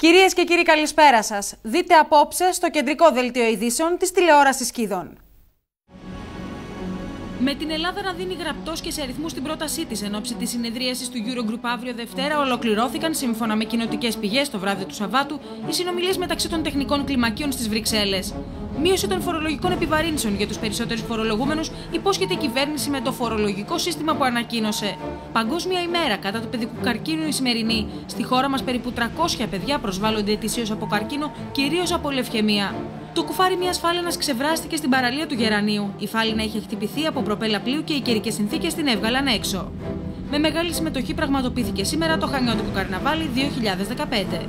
Κυρίες και κύριοι, καλησπέρα σας. Δείτε απόψε στο κεντρικό δελτίο ειδήσεων της τηλεόρασης Κίδων. Με την Ελλάδα να δίνει γραπτός και σε αριθμούς την πρότασή της εν ώψη της συνεδρίασης του Eurogroup αύριο Δευτέρα, ολοκληρώθηκαν σύμφωνα με κοινοτικές πηγές το βράδυ του Σαββάτου οι συνομιλίες μεταξύ των τεχνικών κλιμακίων στις Βρυξέλλες. Μείωση των φορολογικών επιβαρύνσεων για τους περισσότερους φορολογούμενους υπόσχεται η κυβέρνηση με το φορολογικό σύστημα που ανακοίνωσε. Παγκόσμια ημέρα κατά του παιδικού καρκίνου η σημερινή. Στη χώρα μας περίπου 300 παιδιά προσβάλλονται ετησίως από καρκίνο, κυρίως από λευχαιμία. Το κουφάρι μια φάλαινα ξεβράστηκε στην παραλία του Γερανίου. Η φάλαινα είχε χτυπηθεί από προπέλα πλοίου και οι καιρικές συνθήκες την έβγαλαν έξω. Με μεγάλη συμμετοχή πραγματοποιήθηκε σήμερα το Χανιώτικο Καρναβάλι 2015.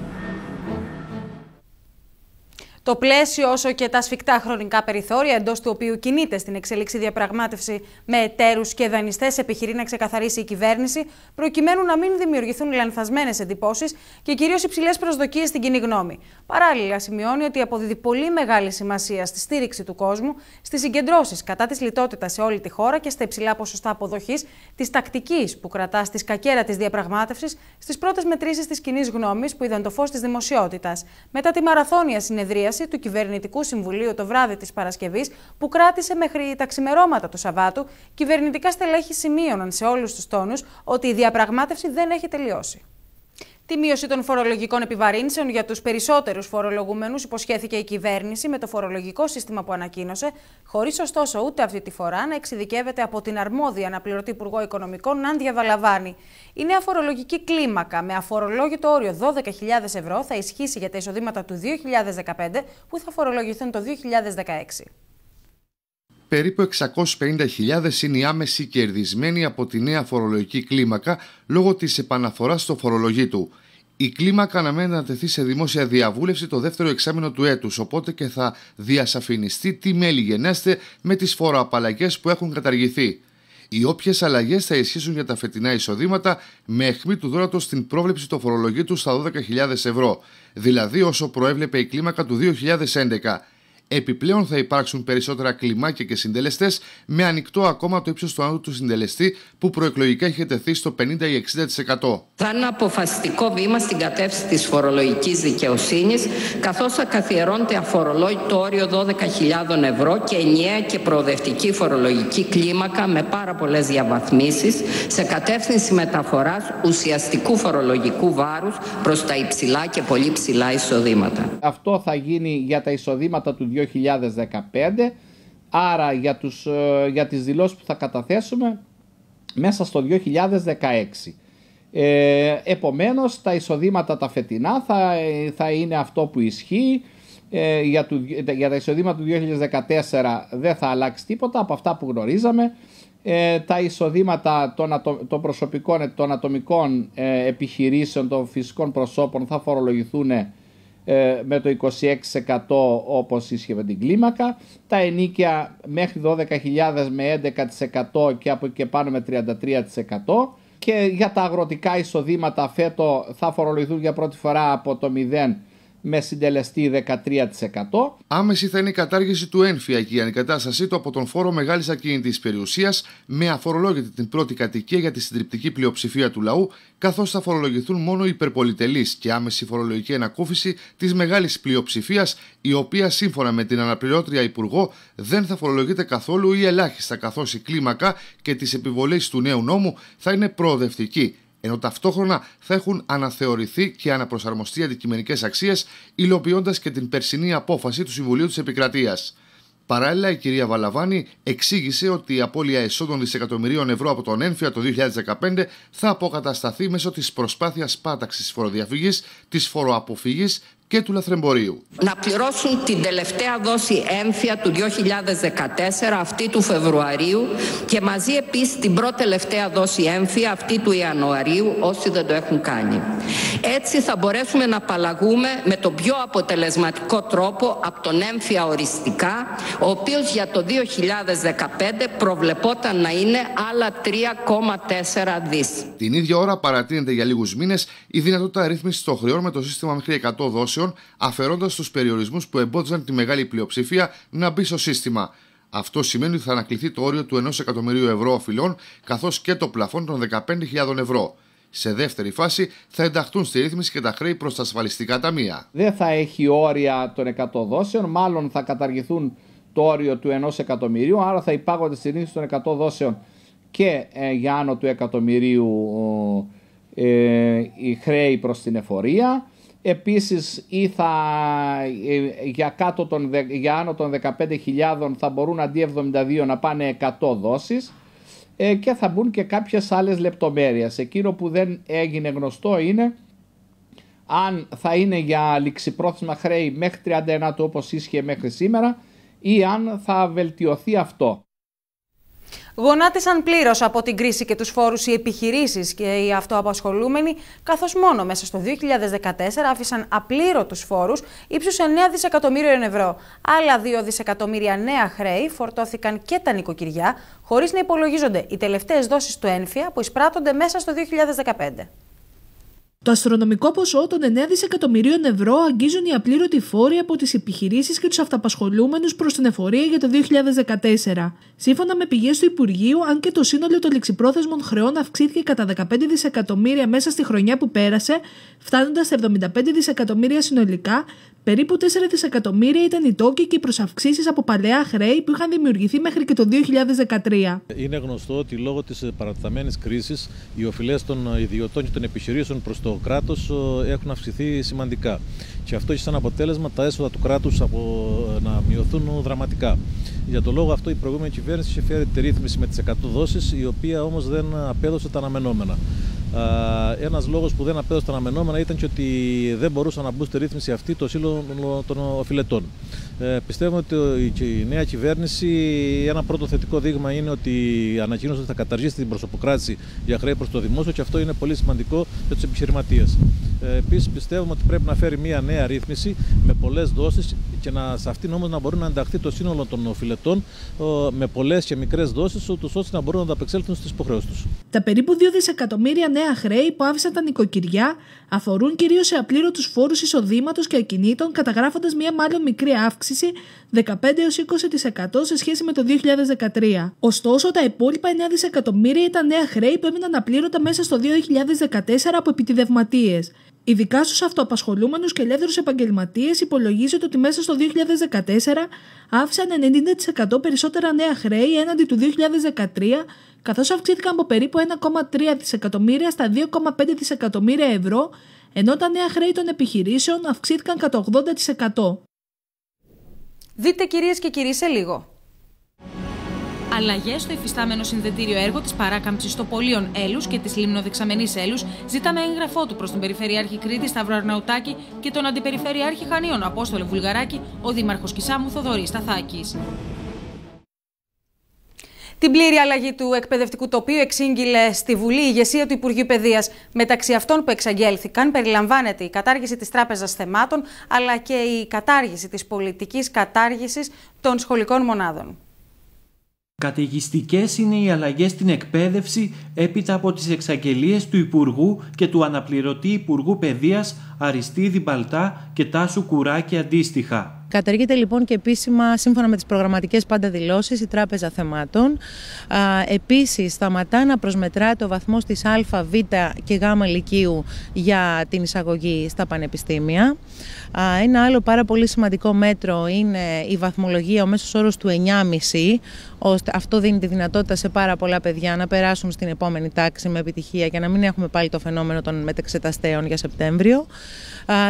Το πλαίσιο όσο και τα σφιχτά χρονικά περιθώρια εντός του οποίου κινείται στην εξέλιξη διαπραγμάτευση με εταίρους και δανειστές επιχειρεί να ξεκαθαρίσει η κυβέρνηση, προκειμένου να μην δημιουργηθούν λανθασμένες εντυπώσεις και κυρίως υψηλές προσδοκίες στην κοινή γνώμη. Παράλληλα, σημειώνει ότι αποδίδει πολύ μεγάλη σημασία στη στήριξη του κόσμου, στις συγκεντρώσεις κατά της λιτότητας σε όλη τη χώρα και στα υψηλά ποσοστά αποδοχής της τακτικής που κρατά στη σκακέρα της διαπραγμάτευσης στις πρώτες μετρήσεις της κοινής γνώμης που είδαν το φως της δημοσιότητας. Μετά τη μαραθώνια συνεδρία του Κυβερνητικού Συμβουλίου το βράδυ της Παρασκευής, που κράτησε μέχρι τα ξημερώματα του Σαββάτου, κυβερνητικά στελέχη σημείωναν σε όλους τους τόνους ότι η διαπραγμάτευση δεν έχει τελειώσει. Τη μείωση των φορολογικών επιβαρύνσεων για τους περισσότερους φορολογούμενου υποσχέθηκε η κυβέρνηση με το φορολογικό σύστημα που ανακοίνωσε, χωρίς ωστόσο ούτε αυτή τη φορά να εξειδικεύεται από την αρμόδια αναπληρωτή Υπουργό Οικονομικών Νάντια Βαλαβάνη. Η νέα φορολογική κλίμακα με αφορολόγητο όριο 12.000 ευρώ θα ισχύσει για τα εισοδήματα του 2015 που θα φορολογηθούν το 2016 περίπου 650.000 είναι οι άμεσοι κερδισμένοι από τη νέα φορολογική κλίμακα λόγω της επαναφοράς στο φορολογήτου. Η κλίμακα αναμένεται να τεθεί σε δημόσια διαβούλευση το δεύτερο εξάμεινο του έτους, οπότε και θα διασαφινιστεί τι μέλη γενέστε με τις φοροαπαλλαγές που έχουν καταργηθεί. Οι όποιες αλλαγές θα ισχύσουν για τα φετινά εισοδήματα με αιχμή του δόρατος στην πρόβλεψη του φορολογήτου στα 12.000 ευρώ, δηλαδή όσο προέβλεπε η κλίμακα του 2011. Επιπλέον θα υπάρξουν περισσότερα κλιμάκια και συντελεστές με ανοιχτό ακόμα το ύψος του άνου του συντελεστή που προεκλογικά είχε τεθεί στο 50 ή 60%. Θα είναι αποφασιστικό βήμα στην κατεύθυνση της φορολογικής δικαιοσύνης, καθώς θα καθιερώνεται αφορολόγητο όριο 12.000 ευρώ και ενιαία και προοδευτική φορολογική κλίμακα με πάρα πολλές διαβαθμίσεις σε κατεύθυνση μεταφοράς ουσιαστικού φορολογικού βάρους προς τα υψηλά και πολύ ψηλά εισοδήματα. Αυτό θα γίνει για τα εισοδήματα του 2015 άρα για, τους, ε, για τις δηλώσεις που θα καταθέσουμε μέσα στο 2016. Ε, επομένως τα εισοδήματα τα φετινά θα, θα είναι αυτό που ισχύει. Ε, για, του, για τα εισοδήματα του 2014 δεν θα αλλάξει τίποτα από αυτά που γνωρίζαμε. Ε, τα εισοδήματα των, των προσωπικών, των ατομικών ε, επιχειρήσεων, των φυσικών προσώπων θα φορολογηθούν ε, με το 26% όπως ίσχυε με την κλίμακα. Τα ενίκια μέχρι 12.000 με 11% και από εκεί και πάνω με 33%. Και για τα αγροτικά εισοδήματα φέτο θα φορολογηθούν για πρώτη φορά από το 0 με συντελεστή 13%. Άμεση θα είναι η κατάργηση του ένφια και η ανεκατάστασή του από τον φόρο μεγάλης ακίνητης περιουσίας με αφορολόγητη την πρώτη κατοικία για τη συντριπτική πλειοψηφία του λαού, καθώς θα φορολογηθούν μόνο υπερπολιτελείς και άμεση φορολογική ανακούφιση της μεγάλης πλειοψηφίας, η οποία σύμφωνα με την αναπληρώτρια Υπουργό δεν θα φορολογείται καθόλου ή ελάχιστα, καθώς η κλίμακα και τις επιβολές του νέου νόμου θα είναι προοδευτική ενώ ταυτόχρονα θα έχουν αναθεωρηθεί και αναπροσαρμοστεί αντικειμενικές αξίες, υλοποιώντας και την περσινή απόφαση του Συμβουλίου της Επικρατείας. Παράλληλα, η κυρία Βαλαβάνη εξήγησε ότι η απώλεια εσόδων δισεκατομμυρίων ευρώ από τον έμφυα το 2015 θα αποκατασταθεί μέσω της προσπάθειας πάταξης φοροδιαφυγής, της φοροαποφυγής και του λαθρεμπορίου. Να πληρώσουν την τελευταία δόση έμφυα του 2014, αυτή του Φεβρουαρίου και μαζί επίσης την πρώτη τελευταία δόση έμφυα, αυτή του Ιανουαρίου, όσοι δεν το έχουν κάνει. Έτσι θα μπορέσουμε να απαλλαγούμε με τον πιο αποτελεσματικό τρόπο από τον έμφυα οριστικά, ο οποίος για το 2015 προβλεπόταν να είναι άλλα 3,4 δις. Την ίδια ώρα παρατείνεται για λίγους μήνες η δυνατότητα ρύθμισης των χρεών με το σύστημα μέχρι 100 δόσεων αφαιρώντας τους περιορισμούς που εμπόδιζαν τη μεγάλη πλειοψηφία να μπει στο σύστημα. Αυτό σημαίνει ότι θα ανακληθεί το όριο του 1 εκατομμυρίου ευρώ οφειλών, καθώς και το πλαφόν των 15.000 ευρώ. Σε δεύτερη φάση θα ενταχθούν στη ρύθμιση και τα χρέη προς τα ασφαλιστικά ταμεία. Δεν θα έχει όρια των 100 δόσεων, μάλλον θα καταργηθούν το όριο του 1 εκατομμυρίου, άρα θα υπάγονται στη ρύθμιση των 100 δόσεων και ε, για άνω του εκατομμυρίου ε, η χρέη προς την εφορία. Επίσης ή θα, ε, για, κάτω των, για άνω των 15.000 θα μπορούν αντί 72 να πάνε 100 δόσεις ε, και θα μπουν και κάποιες άλλες λεπτομέρειες. Εκείνο που δεν έγινε γνωστό είναι αν θα είναι για ληξιπρόθεσμα χρέη μέχρι 31 του όπως ίσχυε μέχρι σήμερα ή αν θα βελτιωθεί αυτό. Γονάτισαν πλήρως από την κρίση και τους φόρους οι επιχειρήσεις και οι αυτοαπασχολούμενοι, καθώς μόνο μέσα στο 2014 άφησαν απλήρωτους φόρους ύψους 9 δισεκατομμύριων ευρώ. Άλλα 2 δισεκατομμύρια νέα χρέη φορτώθηκαν και τα νοικοκυριά, χωρίς να υπολογίζονται οι τελευταίες δόσεις του ένφια που εισπράττονται μέσα στο 2015. Το αστρονομικό ποσό των 9 δισεκατομμυρίων ευρώ αγγίζουν οι απλήρωτοι φόροι από τις επιχειρήσεις και τους αυταπασχολούμενους προς την εφορία για το 2014. Σύμφωνα με πηγές του Υπουργείου, αν και το σύνολο των ληξιπρόθεσμων χρεών αυξήθηκε κατά 15 δισεκατομμύρια μέσα στη χρονιά που πέρασε, φτάνοντας σε 75 δισεκατομμύρια συνολικά, Περίπου 4 δισεκατομμύρια ήταν οι τόκοι και οι προσαυξήσεις από παλαιά χρέη που είχαν δημιουργηθεί μέχρι και το 2013. Είναι γνωστό ότι λόγω της παρατεταμένης κρίσης οι οφειλές των ιδιωτών και των επιχειρήσεων προς το κράτος ε, έχουν αυξηθεί σημαντικά. Και αυτό έχει σαν αποτέλεσμα τα έσοδα του κράτους να μειωθούν δραματικά. Για το λόγο αυτό η προηγούμενη κυβέρνηση είχε φέρει τη ρύθμιση με τις 100 δόσεις, η οποία όμως δεν απέδωσε τα αναμενόμενα. Ένας λόγος που δεν απέδωσε τα αναμενόμενα ήταν και ότι δεν μπορούσαν να μπουν στη ρύθμιση αυτή το σύλλογο των οφειλετών. Ε, πιστεύουμε ότι η νέα κυβέρνηση, ένα πρώτο θετικό δείγμα είναι ότι ανακοίνωσε ότι θα καταργήσει την προσωποκράτηση για χρέη προς το δημόσιο και αυτό είναι πολύ σημαντικό για τους επιχειρηματίες. Ε, Επίσης, πιστεύουμε ότι πρέπει να φέρει μια νέα ρύθμιση με πολλές δόσεις και να, σε αυτήν όμως να μπορεί να ενταχθεί το σύνολο των οφειλετών με πολλές και μικρές δόσεις, ώστε να μπορούν να ανταπεξέλθουν στις υποχρεώσεις τους. Τα περίπου 2 δισεκατομμύρια νέα χρέη που άφησαν τα νοικοκυριά αφορούν κυρίως σε απλήρωτους φόρους εισοδήματος και ακινήτων, καταγράφοντας μια μάλλον μικρή αύξηση 15 20% σε σχέση με το 2013. Ωστόσο, τα υπόλοιπα 9 δισεκατομμύρια ήταν νέα χρέη που έμειναν απλήρωτα μέσα στο 2014 από επιτιδευματίες. Ειδικά στους αυτοαπασχολούμενους και ελεύθερους επαγγελματίες, υπολογίζεται ότι μέσα στο 2014 άφησαν 90% περισσότερα νέα χρέη έναντι του 2013, καθώς αυξήθηκαν από περίπου 1,3 δισεκατομμύρια στα 2,5 δισεκατομμύρια ευρώ, ενώ τα νέα χρέη των επιχειρήσεων αυξήθηκαν κατά 80%. Δείτε κυρίες και κύριοι σε λίγο. Αλλαγές στο υφιστάμενο συνδετήριο έργο της παράκαμψης των πολίων Έλους και της λιμνοδεξαμενή Έλους ζήταμε έγγραφό του προς τον Περιφερειάρχη Κρήτη Σταύρο Αρναουτάκη και τον Αντιπεριφερειάρχη Χανίων Απόστολο Βουλγαράκη, ο Δήμαρχος Κισάμου Θοδωρής Σταθάκης. Την πλήρη αλλαγή του εκπαιδευτικού τοπίου εξήγηλε στη Βουλή η ηγεσία του Υπουργείου Παιδείας. Μεταξύ αυτών που εξαγγέλθηκαν περιλαμβάνεται η κατάργηση της Τράπεζας Θεμάτων αλλά και η κατάργηση της πολιτικής κατάργησης των σχολικών μονάδων. Καταιγιστικές είναι οι αλλαγές στην εκπαίδευση έπειτα από τις εξαγγελίες του Υπουργού και του αναπληρωτή Υπουργού Παιδείας Αριστίδη Μπαλτά και Τάσου Κουράκη αντίστοιχα. Καταργείται λοιπόν και επίσημα, σύμφωνα με τις προγραμματικές πάντα δηλώσεις, η Τράπεζα Θεμάτων. Επίσης, σταματά να προσμετρά το βαθμό της Α, Β και Γ Λυκείου για την εισαγωγή στα πανεπιστήμια. Ένα άλλο πάρα πολύ σημαντικό μέτρο είναι η βαθμολογία, ο μέσος όρος του 9,5, ώστε αυτό δίνει τη δυνατότητα σε πάρα πολλά παιδιά να περάσουν στην επόμενη τάξη με επιτυχία και να μην έχουμε πάλι το φαινόμενο των μετεξεταστέων για Σεπτέμβριο.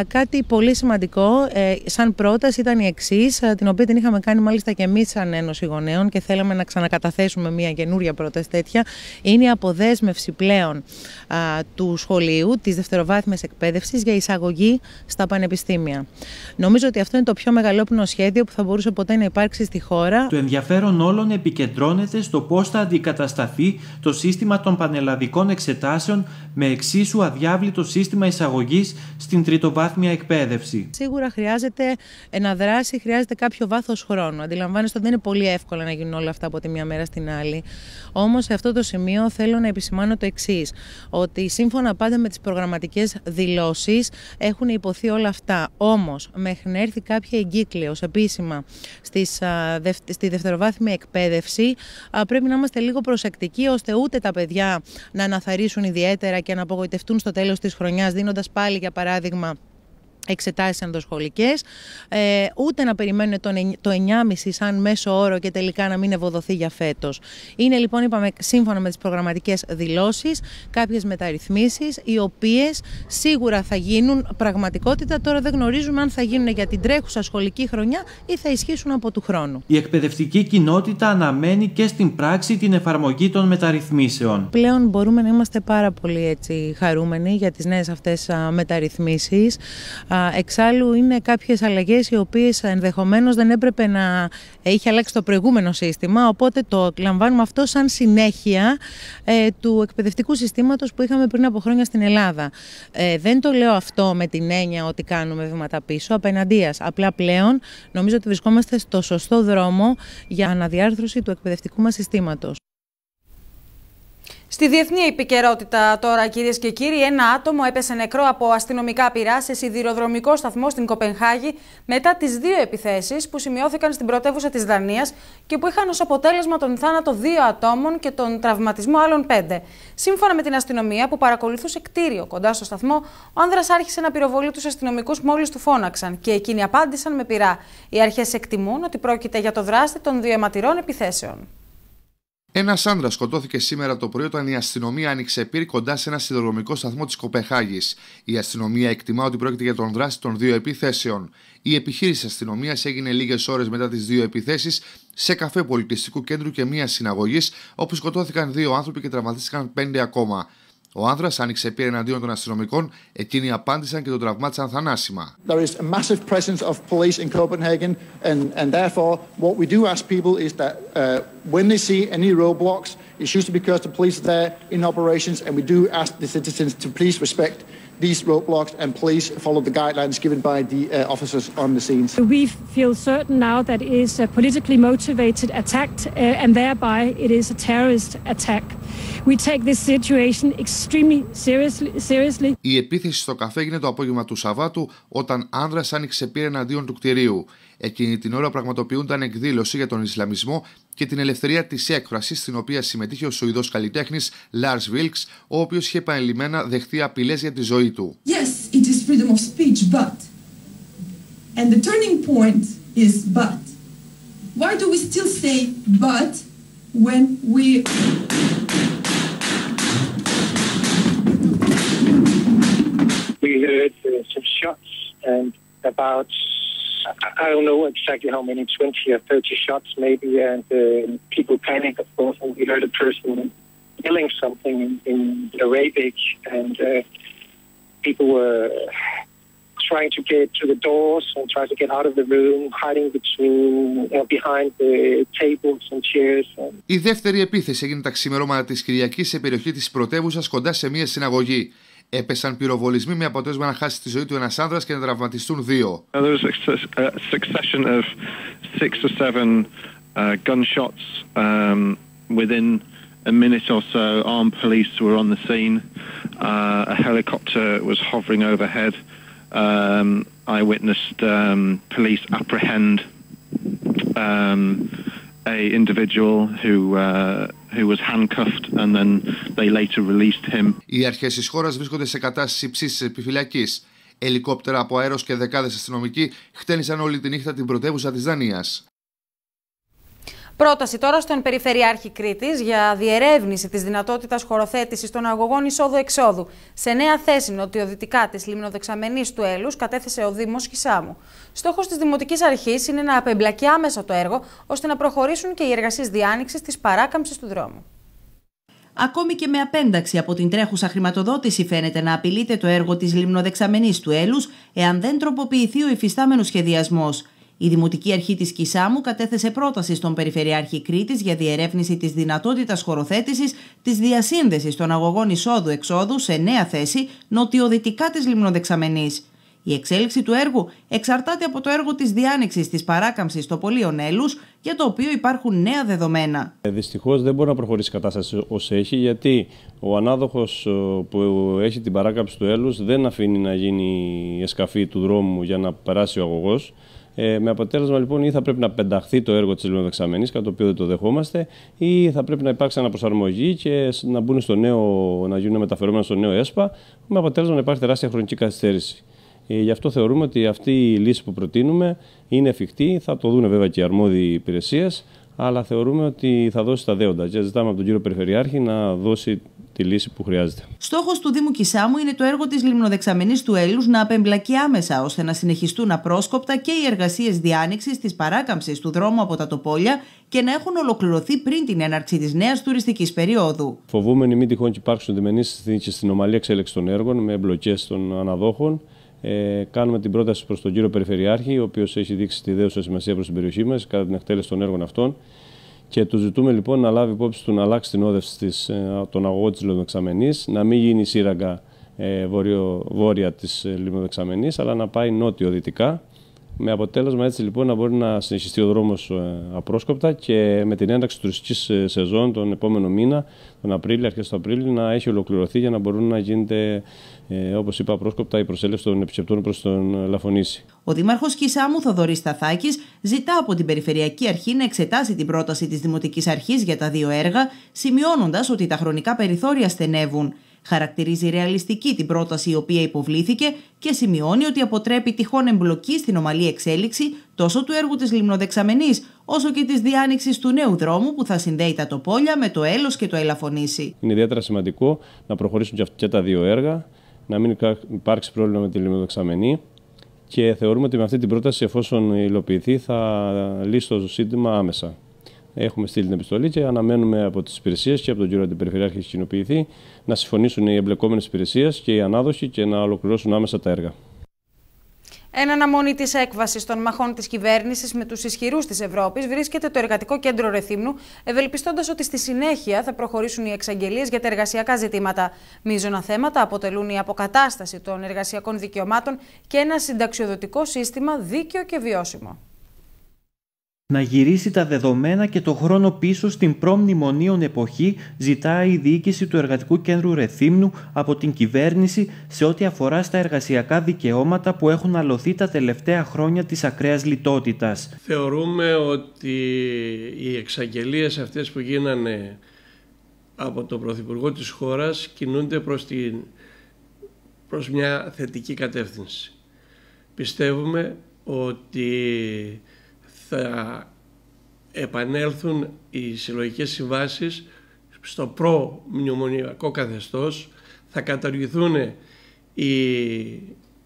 Κάτι πολύ σημαντικό, ε, σαν πρόταση ήταν η εξής, την οποία την είχαμε κάνει μάλιστα και εμείς σαν Ένωση Γονέων και θέλαμε να ξανακαταθέσουμε μια καινούρια πρόταση τέτοια. Είναι η αποδέσμευση πλέον του σχολείου, της δευτεροβάθμιας εκπαίδευσης για εισαγωγή στα πανεπιστήμια. Νομίζω ότι αυτό είναι το πιο μεγαλόπινο σχέδιο που θα μπορούσε ποτέ να υπάρξει στη χώρα. Το ενδιαφέρον όλων επικεντρώνεται στο πώς θα αντικατασταθεί το σύστημα των πανελλαδικών εξετάσεων με εξίσου αδιάβλητο σύστημα εισαγωγής στην τριτοβάθμια εκπαίδευση. Σίγουρα χρειάζεται ένα δράση χρειάζεται κάποιο βάθος χρόνου. Αντιλαμβάνεστε ότι δεν είναι πολύ εύκολο να γίνουν όλα αυτά από τη μία μέρα στην άλλη. Όμως σε αυτό το σημείο θέλω να επισημάνω το εξής, ότι σύμφωνα πάντα με τις προγραμματικές δηλώσεις έχουν υποθεί όλα αυτά. Όμως, μέχρι να έρθει κάποια εγκύκλιο επίσημα στις, στη δευτεροβάθμια εκπαίδευση, πρέπει να είμαστε λίγο προσεκτικοί ώστε ούτε τα παιδιά να αναθαρίσουν ιδιαίτερα και να απογοητευτούν στο τέλος της χρονιάς, δίνοντας πάλι για παράδειγμα εξετάσεις ενδοσχολικές, ε, ούτε να περιμένουν το, το 9,5 σαν μέσο όρο και τελικά να μην ευοδοθεί για φέτος. Είναι λοιπόν, είπαμε, σύμφωνα με τις προγραμματικές δηλώσεις, κάποιες μεταρρυθμίσεις, οι οποίες σίγουρα θα γίνουν πραγματικότητα. Τώρα δεν γνωρίζουμε αν θα γίνουν για την τρέχουσα σχολική χρονιά ή θα ισχύσουν από του χρόνου. Η εκπαιδευτική κοινότητα αναμένει και στην πράξη την εφαρμογή των μεταρρυθμίσεων. Πλέον μπορούμε να είμαστε πάρα πολύ έτσι, χαρούμενοι για τις νέες αυτές μεταρρυθμίσεις. Εξάλλου είναι κάποιες αλλαγές οι οποίες ενδεχομένως δεν έπρεπε να είχε αλλάξει το προηγούμενο σύστημα, οπότε το λαμβάνουμε αυτό σαν συνέχεια ε, του εκπαιδευτικού συστήματος που είχαμε πριν από χρόνια στην Ελλάδα. Ε, δεν το λέω αυτό με την έννοια ότι κάνουμε βήματα πίσω, απέναντίας. Απλά πλέον νομίζω ότι βρισκόμαστε στο σωστό δρόμο για αναδιάρθρωση του εκπαιδευτικού μας συστήματος. Στη διεθνή επικαιρότητα τώρα κυρίες και κύριοι, ένα άτομο έπεσε νεκρό από αστυνομικά πυρά σε σιδηροδρομικό σταθμό στην Κοπενχάγη μετά τις δύο επιθέσεις που σημειώθηκαν στην πρωτεύουσα της Δανίας και που είχαν ως αποτέλεσμα τον θάνατο δύο ατόμων και τον τραυματισμό άλλων πέντε. Σύμφωνα με την αστυνομία που παρακολουθούσε κτίριο κοντά στο σταθμό, ο άνδρας άρχισε να πυροβολεί τους αστυνομικούς μόλις του φώναξαν και εκείνοι απάντησαν με πυρά. Οι αρχές εκτιμούν ότι πρόκειται για το δράστη των δύο αιματηρών επιθέσεων. Ένας άντρα σκοτώθηκε σήμερα το πρωί όταν η αστυνομία άνοιξε πύρ κοντά σε ένα σιδηροδρομικό σταθμό της Κοπεχάγης. Η αστυνομία εκτιμά ότι πρόκειται για τον δράστη των δύο επιθέσεων. Η επιχείρηση αστυνομίας έγινε λίγες ώρες μετά τις δύο επιθέσεις σε καφέ πολιτιστικού κέντρου και μία συναγωγής, όπου σκοτώθηκαν δύο άνθρωποι και τραυματίστηκαν πέντε ακόμα. Ο άνδρας άνοιξε πύρα εναντίον των αστυνομικών, εκείνοι απάντησαν και τον τραυμάτισαν θανάσιμα. There is a massive presence of police in Copenhagen and, and therefore what we do ask people is that uh, when they see any roadblocks, it's usually because the police are there in operations and we do ask the citizens to please respect these roadblocks and please follow the guidelines given by the uh, officers on the scenes. We feel certain now that it is a politically motivated attack uh, and thereby it is a terrorist attack. We take this situation extremely seriously, seriously. Η επίθεση στο καφέ έγινε το απόγευμα του Σαββάτου όταν άνδρας άνοιξε πύρα εναντίον του κτηρίου. Εκείνη την ώρα πραγματοποιούνταν εκδήλωση για τον Ισλαμισμό και την ελευθερία της έκφρασης, στην οποία συμμετείχε ο Σουηδός καλλιτέχνης Lars Vilks, ο οποίος είχε επανειλημμένα δεχθεί απειλές για τη ζωή του. Yes, it is freedom of speech, but. And the turning point is but. Why do we still say but when we. We heard uh, some shots and about I don't know exactly how many, 20 or 30 shots maybe, and uh, people panic, of course, and we heard a person yelling something in, in Arabic, and uh, people were trying to get to the doors and trying to get out of the room, hiding between, you know, behind the tables and chairs. Η δεύτερη επίθεση έγινε τα ξημερώματα της Κυριακής σε περιοχή της πρωτεύουσας κοντά σε μια συναγωγή. Έπεσαν πυροβολισμοί με αποτέλεσμα να χάσει τη ζωή του ένα άνδρα και να τραυματιστούν δύο. There was a succession of six or seven uh, gunshots um, within a minute or so. Armed police were on the scene. Uh, a helicopter was hovering overhead. Um, I witnessed um, police apprehend um, a individual who uh, who was handcuffed and then they later released him. Οι αρχές της χώρας βρίσκονται σε κατάσταση υψής επιφυλακής. Ελικόπτερα από αέρος και δεκάδες αστυνομικοί χτένισαν όλη τη νύχτα την πρωτεύουσα της Δανίας. Πρόταση τώρα στον Περιφερειάρχη Κρήτης για διερεύνηση της δυνατότητας χωροθέτησης των αγωγών εισόδου-εξόδου. Σε νέα θέση νοτιοδυτικά της λιμνοδεξαμενής του Έλους κατέθεσε ο Δήμος Χισάμου. Στόχος της Δημοτικής Αρχής είναι να απεμπλακεί άμεσα το έργο, ώστε να προχωρήσουν και οι εργασίες διάνοιξης της παράκαμψης του δρόμου. Ακόμη και με απένταξη από την τρέχουσα χρηματοδότηση φαίνεται να απειλείται το έργο της λιμνοδεξαμενής του Έλους εάν δεν τροποποιηθεί ο υφιστάμενος σχεδιασμός. Η Δημοτική Αρχή της Κισάμου κατέθεσε πρόταση στον Περιφερειάρχη Κρήτης για διερεύνηση της δυνατότητας χωροθέτησης της διασύνδεσης των αγωγών εισόδου-εξόδου σε νέα θέση νοτιοδυτικά της Λιμνοδεξαμενής. Η εξέλιξη του έργου εξαρτάται από το έργο της διάνοιξης της παράκαμψης στο Πολύον Έλους, για το οποίο υπάρχουν νέα δεδομένα. Ε, Δυστυχώς δεν μπορεί να προχωρήσει η κατάσταση όσο έχει, γιατί ο ανάδοχος που έχει την παράκαμψη του έλους δεν αφήνει να γίνει η εσκαφή του δρόμου για να περάσει ο αγωγός. Ε, με αποτέλεσμα λοιπόν ή θα πρέπει να πενταχθεί το έργο της λιμνοδεξαμενή, κατά το οποίο δεν το δεχόμαστε, ή θα πρέπει να υπάρξει αναπροσαρμογή και να μπουν στο νέο, να γίνουν μεταφερόμενα στο νέο ΕΣΠΑ, με αποτέλεσμα να υπάρχει τεράστια χρονική καθυστέρηση. Ε, γι' αυτό θεωρούμε ότι αυτή η λύση που προτείνουμε είναι εφικτή. Θα το δουν βέβαια και οι αρμόδιοι υπηρεσίες, αλλά θεωρούμε ότι θα δώσει τα δέοντα. Και ζητάμε από τον κύριο Περιφερειάρχη να δώσει τη λύση που χρειάζεται. Στόχος του Δήμου Κισάμου είναι το έργο της λιμνοδεξαμενής του Έλλους να απεμπλακεί άμεσα, ώστε να συνεχιστούν απρόσκοπτα και οι εργασίες διάνοιξης τη παράκαμψη του δρόμου από τα τοπόλια και να έχουν ολοκληρωθεί πριν την έναρξη της νέας τουριστικής περίοδου. Φοβούμενοι μην τυχόν και υπάρξουν διμενείς και στην ομαλή εξέλιξη των έργων με εμπλοκές των αναδόχων. Ε, κάνουμε την πρόταση προς τον κύριο Περιφερειάρχη, ο οποίος έχει δείξει τη δέουσα σημασία προς την περιοχή μας κατά την εκτέλεση των έργων αυτών. Και του ζητούμε λοιπόν να λάβει υπόψη του να αλλάξει την όδευση της, ε, των αγωγών της Λιμνοδεξαμενή, να μην γίνει σύραγγα ε, βόρειο, βόρεια της ε, Λιμνοδεξαμενή, αλλά να πάει νότιο-δυτικά. Με αποτέλεσμα έτσι λοιπόν να μπορεί να συνεχιστεί ο δρόμος ε, απρόσκοπτα και με την ένταξη τουριστικής σεζόν τον επόμενο μήνα, τον Απρίλιο, αρχές του Απρίλιο, να έχει ολοκληρωθεί για να μπορούν να γίνεται ε, όπως είπα, πρόσκοπτα η προσέλευση των επισκεπτών προς τον Λαφωνίση. Ο Δήμαρχος Κισάμου, Θοδωρής Σταθάκης, ζητά από την Περιφερειακή Αρχή να εξετάσει την πρόταση της Δημοτικής Αρχής για τα δύο έργα, σημειώνοντας ότι τα χρονικά περιθώρια στενεύουν. Χαρακτηρίζει ρεαλιστική την πρόταση η οποία υποβλήθηκε και σημειώνει ότι αποτρέπει τυχόν εμπλοκή στην ομαλή εξέλιξη τόσο του έργου της Λιμνοδεξαμενής, όσο και της διάνοιξης του νέου δρόμου που θα συνδέει τα τοπόλια με το έλος και το ελαφωνήσι. Είναι ιδιαίτερα σημαντικό να προχωρήσουν και τα δύο έργα να μην υπάρξει πρόβλημα με τη λιμνοδεξαμενή και θεωρούμε ότι με αυτή την πρόταση, εφόσον υλοποιηθεί, θα λύσει το ζήτημα άμεσα. Έχουμε στείλει την επιστολή και αναμένουμε από τις υπηρεσίες και από τον κύριο Αντιπεριφερειάρχη έχει κοινοποιηθεί να συμφωνήσουν οι εμπλεκόμενες υπηρεσίες και οι ανάδοχοι και να ολοκληρώσουν άμεσα τα έργα. Εν αναμονή της έκβασης των μαχών της κυβέρνησης με τους ισχυρούς της Ευρώπης, βρίσκεται το Εργατικό Κέντρο Ρεθύμνου, ευελπιστώντας ότι στη συνέχεια θα προχωρήσουν οι εξαγγελίες για τα εργασιακά ζητήματα. Μίζωνα θέματα αποτελούν η αποκατάσταση των εργασιακών δικαιωμάτων και ένα συνταξιοδοτικό σύστημα δίκαιο και βιώσιμο να γυρίσει τα δεδομένα και το χρόνο πίσω στην προμνημονίων εποχή, ζητάει η διοίκηση του Εργατικού Κέντρου Ρεθύμνου από την κυβέρνηση σε ό,τι αφορά στα εργασιακά δικαιώματα που έχουν αλωθεί τα τελευταία χρόνια της ακραίας λιτότητας. Θεωρούμε ότι οι εξαγγελίες αυτές που γίνανε από τον Πρωθυπουργό της χώρας κινούνται προς, την, προς μια θετική κατεύθυνση. Πιστεύουμε ότι θα επανέλθουν οι συλλογικές συμβάσεις στο προ-μνημονιακό καθεστώς, θα καταργηθούν οι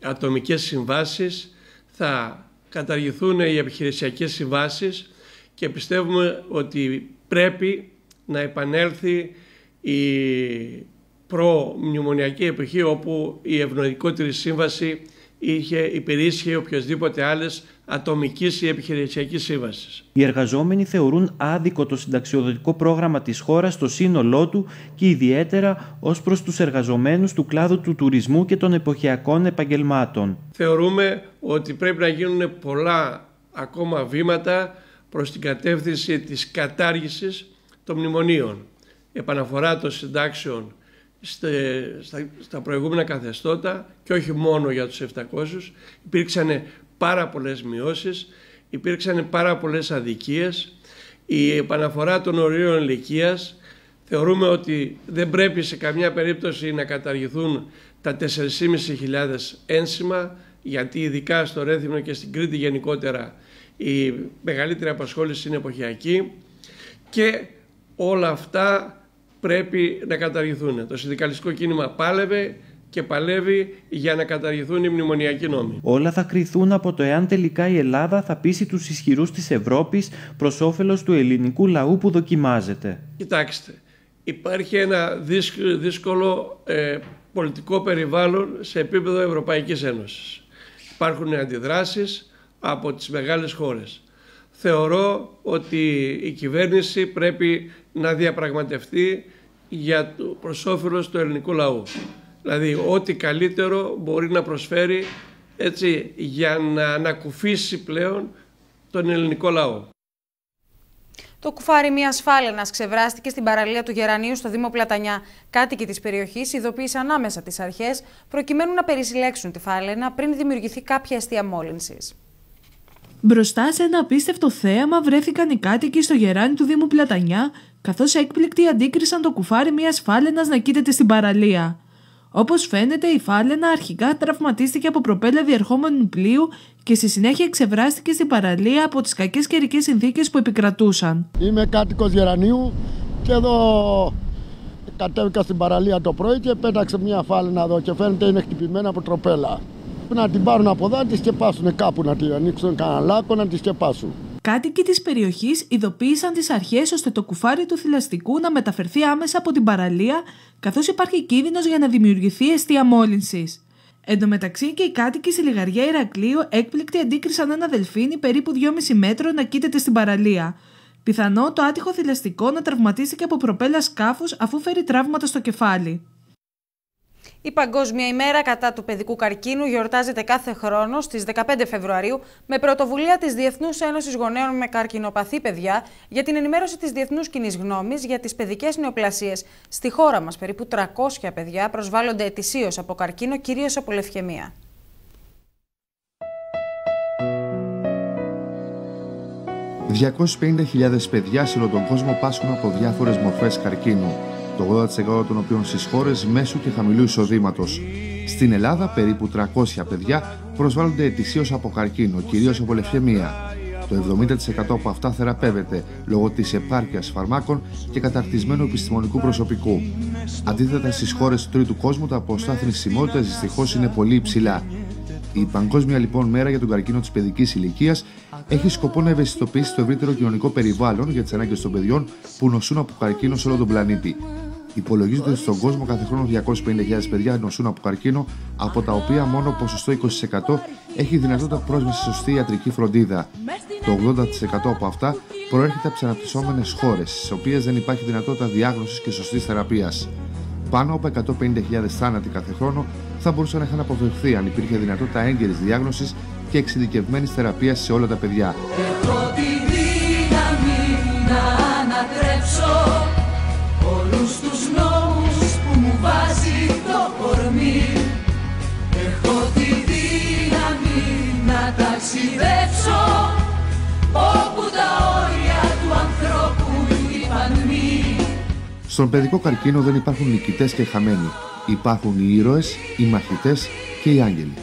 ατομικές συμβάσεις, θα καταργηθούν οι επιχειρησιακές συμβάσεις. Και πιστεύουμε ότι πρέπει να επανέλθει η προ-μνημονιακή εποχή όπου η ευνοϊκότερη σύμβαση είχε υπερίσχυε οποιοδήποτε άλλες ατομικής ή επιχειρησιακής σύμβασης. Οι εργαζόμενοι θεωρούν άδικο το συνταξιοδοτικό πρόγραμμα της χώρας στο σύνολό του και ιδιαίτερα ως προς τους εργαζομένους του κλάδου του τουρισμού και των εποχιακών επαγγελμάτων. Θεωρούμε ότι πρέπει να γίνουν πολλά ακόμα βήματα προς την κατεύθυνση της κατάργησης των μνημονίων. Επαναφορά των συντάξεων στα προηγούμενα καθεστώτα και όχι μόνο για τους 700 υπήρξαν πάρα πολλές μειώσεις, υπήρξαν πάρα πολλές αδικίες. Η επαναφορά των ορίων ηλικίας θεωρούμε ότι δεν πρέπει σε καμιά περίπτωση να καταργηθούν τα 4.500 ένσημα γιατί ειδικά στο Ρέθυμνο και στην Κρήτη γενικότερα η μεγαλύτερη απασχόληση είναι εποχιακή και όλα αυτά πρέπει να καταργηθούν. Το συνδικαλιστικό κίνημα πάλευε και παλεύει για να καταργηθούν οι μνημονιακοί νόμοι. Όλα θα κριθούν από το εάν τελικά η Ελλάδα θα πείσει τους ισχυρούς της Ευρώπης προς όφελος του ελληνικού λαού που δοκιμάζεται. Κοιτάξτε, υπάρχει ένα δύσκολο ε, πολιτικό περιβάλλον σε επίπεδο Ευρωπαϊκής Ένωσης. Υπάρχουν αντιδράσεις από τις μεγάλες χώρες. Θεωρώ ότι η κυβέρνηση πρέπει να διαπραγματευτεί για το προς του ελληνικού λαού. Δηλαδή ό,τι καλύτερο μπορεί να προσφέρει έτσι, για να ανακουφίσει πλέον τον ελληνικό λαό. Το κουφάρι μια φάλαινα ξεβράστηκε στην παραλία του Γερανίου στο Δήμο Πλατανιά. Κάτοικοι της περιοχής ειδοποίησαν άμεσα τις αρχές προκειμένου να περισυλλέξουν τη φάλαινα πριν δημιουργηθεί κάποια αιστεία μόλυνσης. Μπροστά σε ένα απίστευτο θέαμα βρέθηκαν οι κάτοικοι στο γεράνι του Δήμου Πλατανιά, καθώς έκπληκτοι αντίκρισαν το κουφάρι μιας φάλαινας να κοίταται στην παραλία. Όπως φαίνεται, η φάλαινα αρχικά τραυματίστηκε από προπέλα διερχόμενου πλοίου και στη συνέχεια εξευράστηκε στην παραλία από τις κακές καιρικές συνθήκες που επικρατούσαν. Είμαι κάτοικος Γερανίου και εδώ κατέβηκα στην παραλία το πρωί και πέταξε μια φάλαινα εδώ και φαίνεται είναι χτυπημένα από τροπέλα. Να την πάρουν από εδώ, να τη σκεπάσουν κάπου, να την ανοίξουν κανένα λάκκο, να τη σκεπάσουν. Κάτοικοι της περιοχής ειδοποίησαν τις αρχές ώστε το κουφάρι του θηλαστικού να μεταφερθεί άμεσα από την παραλία, καθώς υπάρχει κίνδυνος για να δημιουργηθεί αιστεία μόλυνσης. Εν τω μεταξύ και οι κάτοικοι στη λιγαριά Ηρακλείου έκπληκτοι αντίκρισαν ένα δελφίνι περίπου 2,5 μέτρο να κοίταται στην παραλία. Πιθανό το άτυχο θηλαστικό να τραυματίστηκε από προπέλα σκάφους αφού φέρει τραύματα στο κεφάλι. Η Παγκόσμια ημέρα κατά του παιδικού καρκίνου γιορτάζεται κάθε χρόνο στις 15 Φεβρουαρίου με πρωτοβουλία της Διεθνούς Ένωσης Γονέων με Καρκινοπαθή Παιδιά για την ενημέρωση της διεθνούς κοινής γνώμης για τις παιδικές νεοπλασίες. Στη χώρα μας περίπου 300 παιδιά προσβάλλονται ετησίως από καρκίνο, κυρίως από λευχαιμία. 250.000 παιδιά σε όλο τον κόσμο πάσχουν από διάφορες μορφές καρκίνου το 80% των οποίων στις χώρες μέσου και χαμηλού εισοδήματος. Στην Ελλάδα, περίπου 300 παιδιά προσβάλλονται ετησίως από καρκίνο, κυρίως από λευχαιμία. Το 70% από αυτά θεραπεύεται λόγω της επάρκειας φαρμάκων και καταρτισμένου επιστημονικού προσωπικού. Αντίθετα, στις χώρες του τρίτου κόσμου, τα ποσοστά θνησιμότητας δυστυχώς είναι πολύ υψηλά. Η Παγκόσμια λοιπόν Μέρα για τον Καρκίνο της Παιδικής Ηλικίας έχει σκοπό να ευαισθητοποιήσει το ευρύτερο κοινωνικό περιβάλλον για τις ανάγκες των παιδιών που νοσούν από καρκίνο σε όλο τον πλανήτη. Υπολογίζεται ότι στον κόσμο κάθε χρόνο 250.000 παιδιά νοσούν από καρκίνο, από τα οποία μόνο ποσοστό 20% έχει δυνατότητα πρόσβασης σε σωστή ιατρική φροντίδα. Το 80% από αυτά προέρχεται από τις αναπτυσσόμενες χώρες, στις οποίες δεν υπάρχει δυνατότητα διάγνωσης και σωστής θεραπείας. Πάνω από 150.000 θάνατοι κάθε χρόνο θα μπορούσαν να είχαν αποφευχθεί αν υπήρχε δυνατότητα έγκαιρης διάγνωσης και εξειδικευμένης θεραπείας σε όλα τα παιδιά. Όλους τους νόμους που μου βάζει το κορμί Έχω τη δύναμη να ταξιδέψω όπου τα όρια του ανθρώπου είπαν μη Στον παιδικό καρκίνο δεν υπάρχουν νικητές και χαμένοι. Υπάρχουν οι ήρωες, οι μαχητές και οι άγγελοι.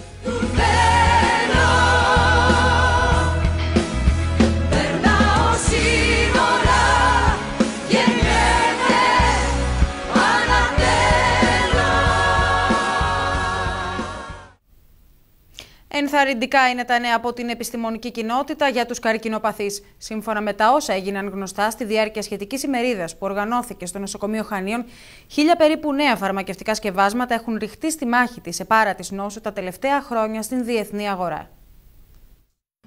Ενθαρρυντικά είναι τα νέα από την επιστημονική κοινότητα για τους καρκινοπαθείς. Σύμφωνα με τα όσα έγιναν γνωστά στη διάρκεια σχετικής ημερίδας που οργανώθηκε στο νοσοκομείο Χανίων, χίλια περίπου νέα φαρμακευτικά σκευάσματα έχουν ρηχτεί στη μάχη της επάρα τη νόσου τα τελευταία χρόνια στην διεθνή αγορά.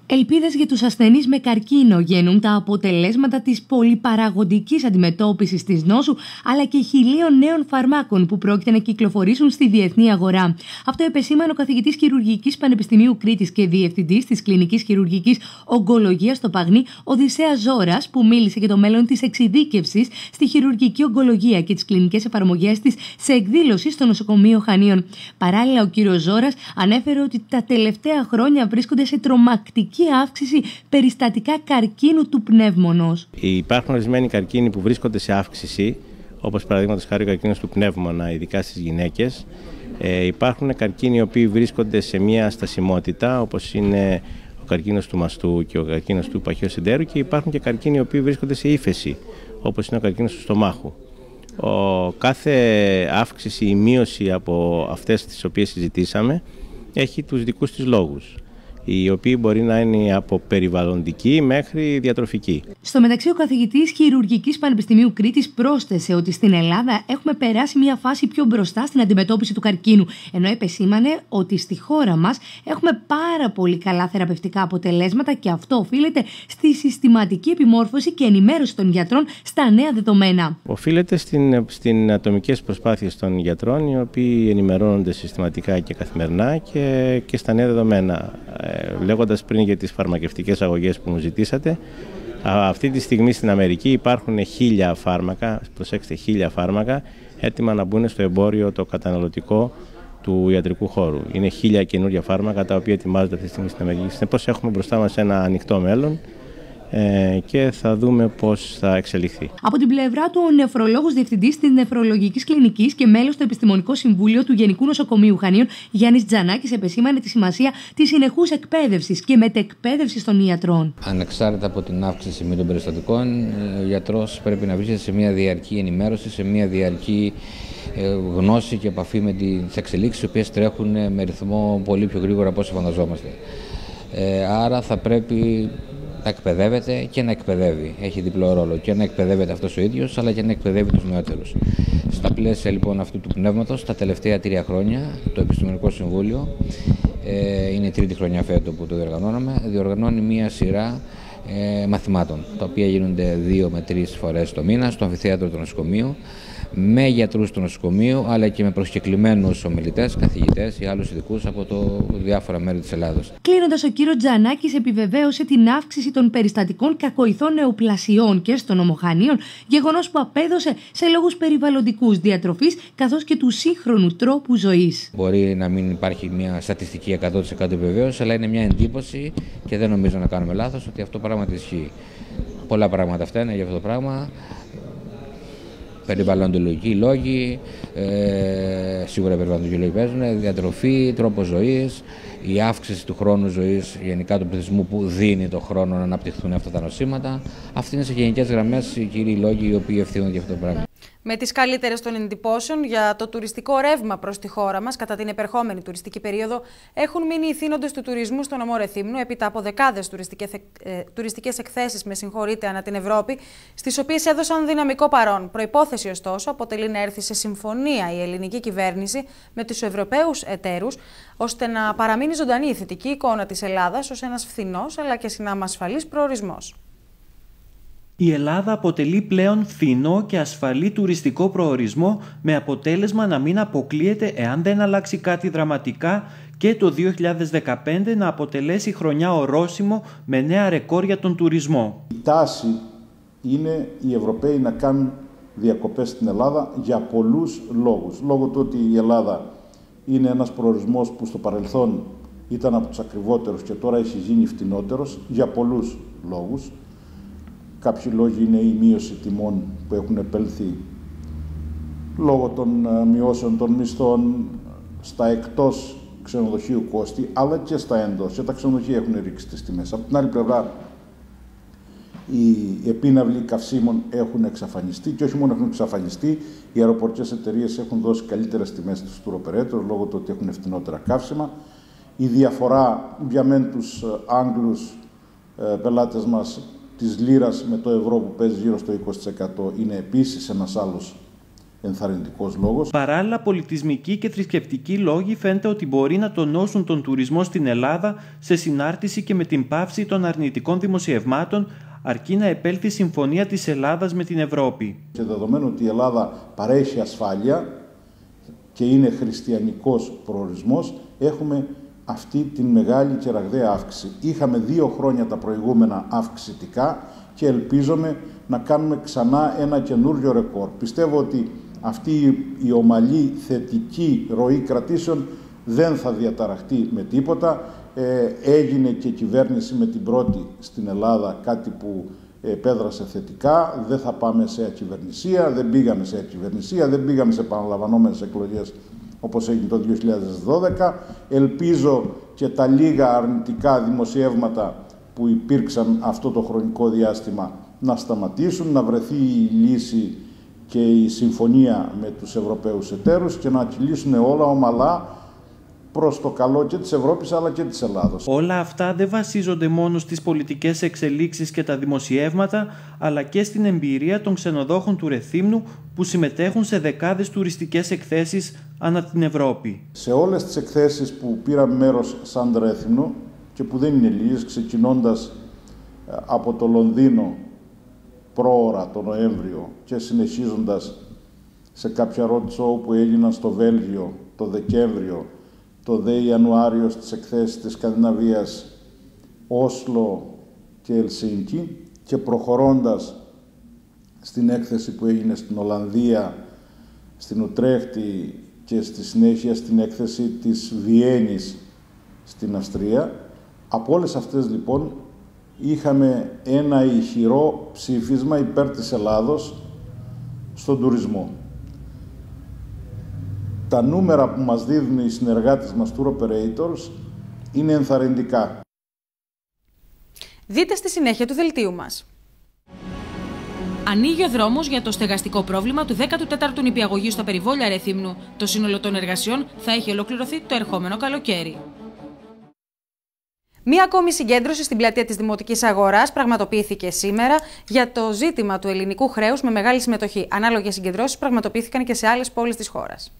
Ελπίδες για τους ασθενείς με καρκίνο γεννούν τα αποτελέσματα της πολυπαραγοντικής αντιμετώπισης της νόσου αλλά και χιλίων νέων φαρμάκων που πρόκειται να κυκλοφορήσουν στη διεθνή αγορά. Αυτό επεσήμανε ο καθηγητής χειρουργικής Πανεπιστημίου Κρήτης και διευθυντής της κλινικής χειρουργικής ογκολογίας στο Παγνί, Οδυσσέα Ζώρας, που μίλησε για το μέλλον της εξειδίκευσης στη χειρουργική ογκολογία και τις κλινικές εφαρμογές της σε εκδήλωση στο νοσοκομείο Χανίων. Παράλληλα, ο κύριος Ζώρας ανέφερε ότι τα τελευταία χρόνια βρίσκονται σε τρομακτική αύξηση περιστατικά καρκίνου του πνεύμονος. Υπάρχουν ορισμένοι καρκίνοι που βρίσκονται σε αύξηση, όπως παραδείγματος χάρη ο καρκίνος του πνεύμονα, ειδικά στις γυναίκες. Ε, υπάρχουν καρκίνοι οι οποίοι βρίσκονται σε μια στασιμότητα, όπως είναι ο καρκίνος του μαστού και ο καρκίνος του παχαίου συντέρου και υπάρχουν και καρκίνοι οι οποίοι βρίσκονται σε ύφεση, όπως είναι ο καρκίνος του στομάχου. Ο, κάθε αύξηση ή μείωση από αυτές τις οποίες συζητήσαμε έχει τους δικούς της λόγους. Οι οποίοι μπορεί να είναι από περιβαλλοντική μέχρι διατροφική. Στο μεταξύ, ο καθηγητής Χειρουργικής Πανεπιστημίου Κρήτης πρόσθεσε ότι στην Ελλάδα έχουμε περάσει μια φάση πιο μπροστά στην αντιμετώπιση του καρκίνου, ενώ επεσήμανε ότι στη χώρα μας έχουμε πάρα πολύ καλά θεραπευτικά αποτελέσματα και αυτό οφείλεται στη συστηματική επιμόρφωση και ενημέρωση των γιατρών στα νέα δεδομένα. Οφείλεται στην, στην ατομικές προσπάθειες των γιατρών, οι οποίοι ενημερώνονται συστηματικά και καθημερινά και, και στα νέα δεδομένα. Ε, Λέγοντας πριν για τις φαρμακευτικές αγωγές που μου ζητήσατε, αυτή τη στιγμή στην Αμερική υπάρχουν χίλια φάρμακα, προσέξτε χίλια φάρμακα, έτοιμα να μπουν στο εμπόριο το καταναλωτικό του ιατρικού χώρου. Είναι χίλια καινούργια φάρμακα τα οποία ετοιμάζονται αυτή τη στιγμή στην Αμερική. Συνεπώς έχουμε μπροστά μας ένα ανοιχτό μέλλον ε, και θα δούμε πώς θα εξελιχθεί. Από την πλευρά του, ο νεφρολόγο διευθυντής της Νεφρολογικής Κλινικής και μέλος του Επιστημονικό Συμβούλιο του Γενικού Νοσοκομείου Χανίων, Γιάννης Τζανάκης, επεσήμανε τη σημασία της συνεχούς εκπαίδευσης και μετεκπαίδευσης των ιατρών. Ανεξάρτητα από την αύξηση μη των περιστατικών, ο γιατρός πρέπει να βρίσκεται σε μια διαρκή ενημέρωση, σε μια διαρκή ε, γνώση και επαφή με τις εξελίξεις, οι οποίες τρέχουν με ρυθμό πολύ πιο γρήγορα από όσο φανταζόμαστε. Ε, άρα θα πρέπει να εκπαιδεύεται και να εκπαιδεύει. Έχει διπλό ρόλο και να εκπαιδεύεται αυτός ο ίδιος, αλλά και να εκπαιδεύει τους νεότερους. Στα πλαίσια λοιπόν αυτού του πνεύματος, τα τελευταία τρία χρόνια, το Επιστημονικό Συμβούλιο, ε, είναι η τρίτη χρονιά φέτο που το διοργανώναμε, διοργανώνει μία σειρά ε, μαθημάτων, τα οποία γίνονται δύο με τρεις φορές το μήνα στο αμφιθέατρο του νοσοκομείου με γιατρούς του νοσοκομείου αλλά και με προσκεκλημένους ομιλητές, καθηγητές ή άλλους ειδικούς από το διάφορα μέρη της Ελλάδα. Κλείνοντας, ο κύριος Τζανάκης επιβεβαίωσε την αύξηση των περιστατικών κακοηθών νεοπλασιών και στον ομοχανίων, γεγονός που απέδωσε σε λόγους περιβαλλοντικούς διατροφής καθώς και του σύγχρονου τρόπου ζωής. Μπορεί να μην υπάρχει μια στατιστική 100% επιβεβαίωση, αλλά είναι μια εντύπωση και δεν νομίζω να κάνουμε λάθος ότι αυτό πράγματι ισχύει. Πολλά πράγματα αυτά είναι για αυτό το πράγμα περιβαλλοντολογικοί λόγοι, ε, σίγουρα περιβαλλοντολογικοί λόγοι παίζουν, διατροφή, τρόπο ζωής, η αύξηση του χρόνου ζωής γενικά του πληθυσμού που δίνει το χρόνο να αναπτυχθούν αυτά τα νοσήματα. Αυτοί είναι σε γενικές γραμμές οι κύριοι λόγοι οι οποίοι ευθύνονται για αυτό το πράγμα. Με τις καλύτερες των εντυπώσεων για το τουριστικό ρεύμα προς τη χώρα μας κατά την επερχόμενη τουριστική περίοδο, έχουν μείνει οι θύνοντες του τουρισμού στον νομό Ρεθύμνου, έπειτα από δεκάδες τουριστικέ εκθέσεις, με συγχωρείτε, ανά την Ευρώπη, στις οποίες έδωσαν δυναμικό παρόν. Προπόθεση, ωστόσο, αποτελεί να έρθει σε συμφωνία η ελληνική κυβέρνηση με τους Ευρωπαίους εταίρους, ώστε να παραμείνει ζωντανή η θετική εικόνα της Ελλάδας ως ένας φθηνός αλλά και συνάμα ασφαλή προορισμός. Η Ελλάδα αποτελεί πλέον φθηνό και ασφαλή τουριστικό προορισμό με αποτέλεσμα να μην αποκλείεται εάν δεν αλλάξει κάτι δραματικά και το 2015 να αποτελέσει χρονιά ορόσημο με νέα ρεκόρ για τον τουρισμό. Η τάση είναι οι Ευρωπαίοι να κάνουν διακοπές στην Ελλάδα για πολλούς λόγους. Λόγω του ότι η Ελλάδα είναι ένας προορισμός που στο παρελθόν ήταν από τους ακριβότερους και τώρα έχει γίνει φτηνότερος για πολλούς λόγους. Κάποιοι λόγοι είναι η μείωση τιμών που έχουν επέλθει λόγω των ε, μειώσεων των μισθών στα εκτός ξενοδοχείου κόστη, αλλά και στα εντός. Και τα ξενοδοχεία έχουν ρίξει τις τιμές. Από την άλλη πλευρά, οι επίναυλοι καυσίμων έχουν εξαφανιστεί και όχι μόνο έχουν εξαφανιστεί, οι αεροπορικές εταιρείες έχουν δώσει καλύτερες τιμές στους tour λόγω του ότι έχουν φτηνότερα καύσιμα. Η διαφορά για μεν τους ε, Άγγλους ε, πελάτες μας της λίρας με το ευρώ που παίζει γύρω στο 20% είναι επίσης ένας άλλος ενθαρρυντικός λόγος. Παράλληλα, πολιτισμικοί και θρησκευτικοί λόγοι φαίνεται ότι μπορεί να τονώσουν τον τουρισμό στην Ελλάδα σε συνάρτηση και με την πάυση των αρνητικών δημοσιευμάτων αρκεί να επέλθει η συμφωνία της Ελλάδας με την Ευρώπη. Και δεδομένου ότι η Ελλάδα παρέχει ασφάλεια και είναι χριστιανικός προορισμός, έχουμε αυτή την μεγάλη και ραγδαία αύξηση. Είχαμε δύο χρόνια τα προηγούμενα αυξητικά και ελπίζομαι να κάνουμε ξανά ένα καινούριο ρεκόρ. Πιστεύω ότι αυτή η ομαλή θετική ροή κρατήσεων δεν θα διαταραχτεί με τίποτα. Ε, έγινε και κυβέρνηση με την πρώτη στην Ελλάδα, κάτι που επέδρασε θετικά. Δεν θα πάμε σε ακυβερνησία, δεν πήγαμε σε ακυβερνησία, δεν πήγαμε σε επαναλαμβανόμενες εκλογές όπως έγινε το 2012. Ελπίζω και τα λίγα αρνητικά δημοσιεύματα που υπήρξαν αυτό το χρονικό διάστημα να σταματήσουν, να βρεθεί η λύση και η συμφωνία με τους Ευρωπαίους εταίρους και να κυλήσουν όλα ομαλά προς το καλό και της Ευρώπης αλλά και της Ελλάδος. Όλα αυτά δεν βασίζονται μόνο στις πολιτικές εξελίξεις και τα δημοσιεύματα, αλλά και στην εμπειρία των ξενοδόχων του Ρεθύμνου που συμμετέχουν σε δεκάδες τουριστικές εκθέσεις ανά την Ευρώπη. Σε όλες τις εκθέσεις που πήραμε μέρος σαν Ρέθυμνο και που δεν είναι λίγες, ξεκινώντας ε, από το Λονδίνο πρόωρα το Νοέμβριο και συνεχίζοντας σε κάποια road show που έγιναν στο Βέλγιο το Δεκέμβριο, το ΔΕ Ιανουάριο στις εκθέσεις της Σκανδιναβίας Όσλο και Ελσίνκι και προχωρώντας στην έκθεση που έγινε στην Ολλανδία, στην Ουτρέχτη και στη συνέχεια στην έκθεση της Βιέννης στην Αυστρία. Από όλες αυτές λοιπόν είχαμε ένα ηχηρό ψήφισμα υπέρ της Ελλάδος στον τουρισμό. Τα νούμερα που μας δίδουν οι συνεργάτες μας tour operators είναι ενθαρρυντικά. Δείτε στη συνέχεια του δελτίου μας. Ανοίγει ο δρόμος για το στεγαστικό πρόβλημα του 14ου νηπιαγωγείου στα περιβόλια Ρεθύμνου. Το σύνολο των εργασιών θα έχει ολοκληρωθεί το ερχόμενο καλοκαίρι. Μία ακόμη συγκέντρωση στην πλατεία της Δημοτικής Αγοράς πραγματοποιήθηκε σήμερα για το ζήτημα του ελληνικού χρέους με μεγάλη συμμετοχή. Ανάλογες συγκεντρώσεις πραγματοποιήθηκαν και σε άλλες πόλεις της χώρας.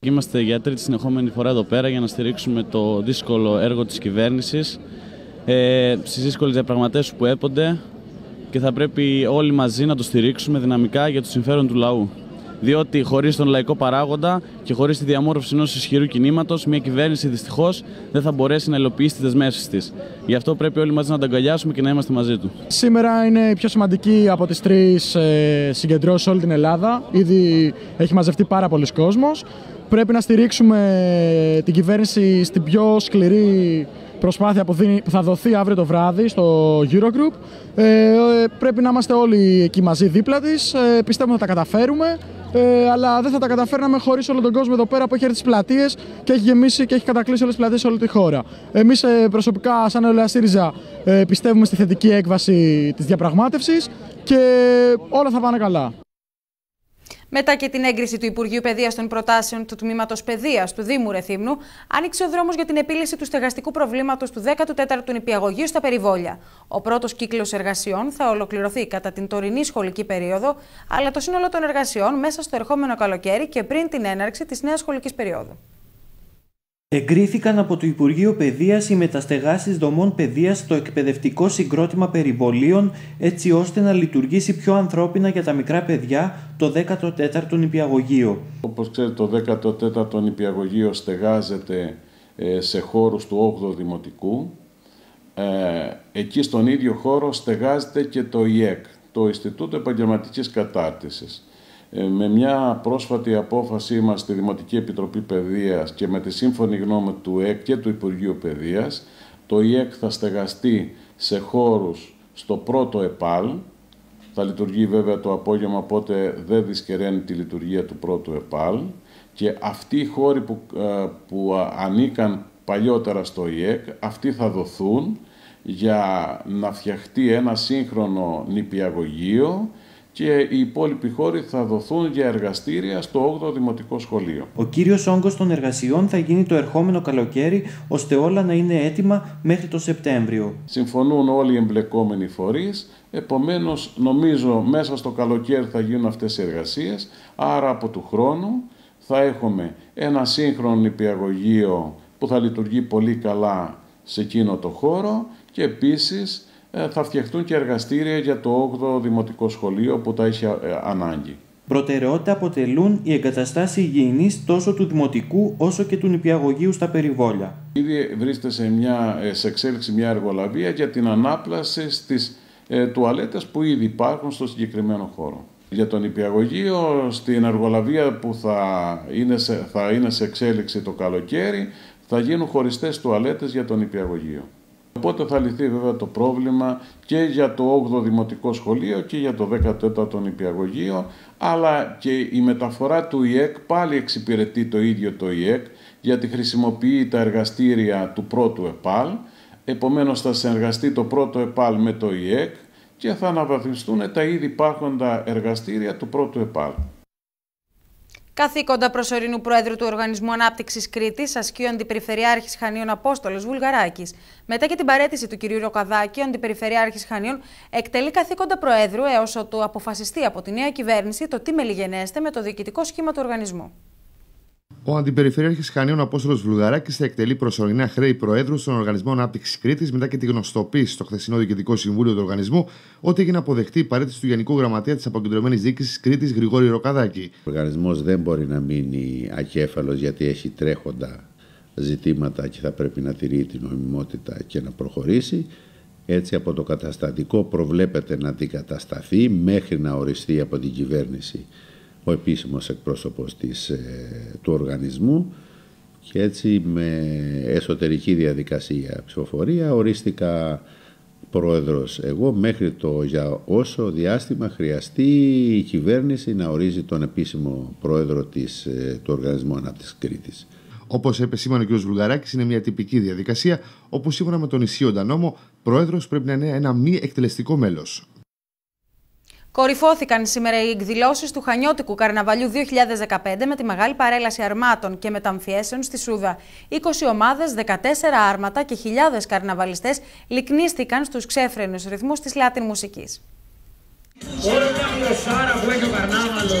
Είμαστε για τρίτη συνεχόμενη φορά εδώ πέρα για να στηρίξουμε το δύσκολο έργο της κυβέρνησης ε, στις δύσκολες διαπραγματεύσεις που έπονται και θα πρέπει όλοι μαζί να το στηρίξουμε δυναμικά για το συμφέρον του λαού. Διότι χωρίς τον λαϊκό παράγοντα και χωρίς τη διαμόρφωση ενός ισχυρού κινήματος, μια κυβέρνηση δυστυχώς δεν θα μπορέσει να υλοποιήσει τις δεσμεύσεις της. Γι' αυτό πρέπει όλοι μαζί να τα αγκαλιάσουμε και να είμαστε μαζί του. Σήμερα είναι η πιο σημαντική από τις τρεις ε, συγκεντρώσεις σε όλη την Ελλάδα. Ήδη έχει μαζευτεί πάρα πολλοί κόσμος. Πρέπει να στηρίξουμε την κυβέρνηση στην πιο σκληρή προσπάθεια που, θα δοθεί αύριο το βράδυ στο Eurogroup. Ε, πρέπει να είμαστε όλοι εκεί μαζί δίπλα της. Ε, πιστεύουμε ότι θα τα καταφέρουμε. Ε, αλλά δεν θα τα καταφέρναμε χωρίς όλο τον κόσμο εδώ πέρα που έχει έρθει τι πλατείες και έχει γεμίσει και έχει κατακλείσει όλες τις πλατείες σε όλη τη χώρα. Εμείς ε, προσωπικά, σαν Ελέα ΣΥΡΙΖΑ, ε, πιστεύουμε στη θετική έκβαση της διαπραγμάτευσης και όλα θα πάνε καλά. Μετά και την έγκριση του Υπουργείου Παιδείας των προτάσεων του Τμήματος Παιδείας του Δήμου Ρεθύμνου, άνοιξε ο δρόμος για την επίλυση του στεγαστικού προβλήματος του 14ου νηπιαγωγείου στα περιβόλια. Ο πρώτος κύκλος εργασιών θα ολοκληρωθεί κατά την τωρινή σχολική περίοδο, αλλά το σύνολο των εργασιών μέσα στο ερχόμενο καλοκαίρι και πριν την έναρξη της νέας σχολικής περίοδου. Εγκρίθηκαν από το Υπουργείο Παιδείας οι μεταστεγάσεις δομών παιδείας στο εκπαιδευτικό συγκρότημα περιβολίων έτσι ώστε να λειτουργήσει πιο ανθρώπινα για τα μικρά παιδιά το 14ο νηπιαγωγείο. Όπως ξέρετε το 14ο νηπιαγωγείο στεγάζεται ε, σε χώρους του 8ου Δημοτικού. Ε, εκεί στον ίδιο χώρο στεγάζεται και το ΙΕΚ, το Ινστιτούτο Επαγγελματικής Κατάρτισης. Ε, με μια πρόσφατη απόφασή μας στη Δημοτική Επιτροπή Παιδείας και με τη σύμφωνη γνώμη του ΕΚ και του Υπουργείου Παιδείας, το ΙΕΚ θα στεγαστεί σε χώρους στο πρώτο ΕΠΑΛ, θα λειτουργεί βέβαια το απόγευμα, οπότε δεν δυσκεραίνει τη λειτουργία του πρώτου ΕΠΑΛ. Και αυτοί οι χώροι που, ε, που ανήκαν παλιότερα στο ΙΕΚ, αυτοί θα δοθούν για να φτιαχτεί ένα σύγχρονο νηπιαγωγείο και οι υπόλοιποι χώροι θα δοθούν για εργαστήρια στο 8ο Δημοτικό Σχολείο. Ο κύριος όγκος των εργασιών θα γίνει το ερχόμενο καλοκαίρι, ώστε όλα να είναι έτοιμα μέχρι το Σεπτέμβριο. Συμφωνούν όλοι οι εμπλεκόμενοι φορείς. Επομένως, νομίζω μέσα στο καλοκαίρι θα γίνουν αυτές οι εργασίες. Άρα, από του χρόνου θα έχουμε ένα σύγχρονο νηπιαγωγείο που θα λειτουργεί πολύ καλά σε εκείνο το χώρο και επίσης ε, θα φτιαχτούν και εργαστήρια για το 8ο Δημοτικό Σχολείο που τα έχει ε, ανάγκη. Προτεραιότητα αποτελούν οι εγκαταστάσεις υγιεινής τόσο του Δημοτικού όσο και του νηπιαγωγείου στα περιβόλια. Ήδη βρίσκεται σε, μια, ε, σε εξέλιξη μια εργολαβία για την ανάπλαση στις ε, τουαλέτες που ήδη υπάρχουν στο συγκεκριμένο χώρο. Για τον νηπιαγωγείο, στην εργολαβία που θα είναι, σε, θα είναι σε εξέλιξη το καλοκαίρι, θα γίνουν χωριστές τουαλέτες για τον νηπιαγωγείο. Οπότε θα λυθεί βέβαια το πρόβλημα και για το 8ο Δημοτικό Σχολείο και για το 14ο Νηπιαγωγείο, αλλά και η μεταφορά του ΙΕΚ πάλι εξυπηρετεί το ίδιο το ΙΕΚ, γιατί χρησιμοποιεί τα εργαστήρια του πρώτου ΕΠΑΛ, επομένως θα συνεργαστεί το πρώτο ΕΠΑΛ με το ΙΕΚ και θα αναβαθμιστούν τα ήδη υπάρχοντα εργαστήρια του πρώτου ΕΠΑΛ. Καθήκοντα προσωρινού Προέδρου του Οργανισμού Ανάπτυξης Κρήτης ασκεί ο Αντιπεριφερειάρχης Χανίων Απόστολος Βουλγαράκης. Μετά και την παρέτηση του κ. Ροκαδάκη, ο Αντιπεριφερειάρχης Χανίων εκτελεί καθήκοντα Προέδρου έως ότου αποφασιστεί από τη νέα κυβέρνηση το τι μελιγενέστε με το διοικητικό σχήμα του οργανισμού. Ο Αντιπεριφερειάρχης Χανίων Απόστολος Βουλγαράκης θα εκτελεί προσωρινά χρέη Προέδρου στον Οργανισμό Ανάπτυξης Κρήτης μετά και τη γνωστοποίηση στο χθεσινό Διοικητικό Συμβούλιο του Οργανισμού ότι έγινε αποδεκτή η παρέτηση του Γενικού Γραμματέα της Αποκεντρωμένης Διοίκησης Κρήτης Γρηγόρη Ροκαδάκη. Ο οργανισμός δεν μπορεί να μείνει ακέφαλος γιατί έχει τρέχοντα ζητήματα και θα πρέπει να τηρεί την νομιμότητα και να προχωρήσει. Έτσι από το καταστατικό προβλέπεται να αντικατασταθεί μέχρι να οριστεί από την κυβέρνηση ο επίσημος εκπρόσωπος της, ε, του οργανισμού και έτσι με εσωτερική διαδικασία ψηφοφορία ορίστηκα πρόεδρος εγώ μέχρι το για όσο διάστημα χρειαστεί η κυβέρνηση να ορίζει τον επίσημο πρόεδρο της, ε, του Οργανισμού Ανάπτυξης Κρήτης. Όπως σήμανε ο κ. Βουλγαράκης, είναι μια τυπική διαδικασία όπου σύμφωνα με τον ισχύοντα νόμο, πρόεδρος πρέπει να είναι ένα μη εκτελεστικό μέλος. Κορυφώθηκαν σήμερα οι εκδηλώσει του Χανιώτικου Καρναβαλιού 2015 με τη μεγάλη παρέλαση αρμάτων και μεταμφιέσεων στη Σούδα. 20 ομάδε, 14 άρματα και χιλιάδε καρναβαλιστέ λυκνίστηκαν στου ξέφρενου ρυθμού τη Λάτιν μουσική. Όλη μια γλωσσάρα που έχει ο καρνάβαλο.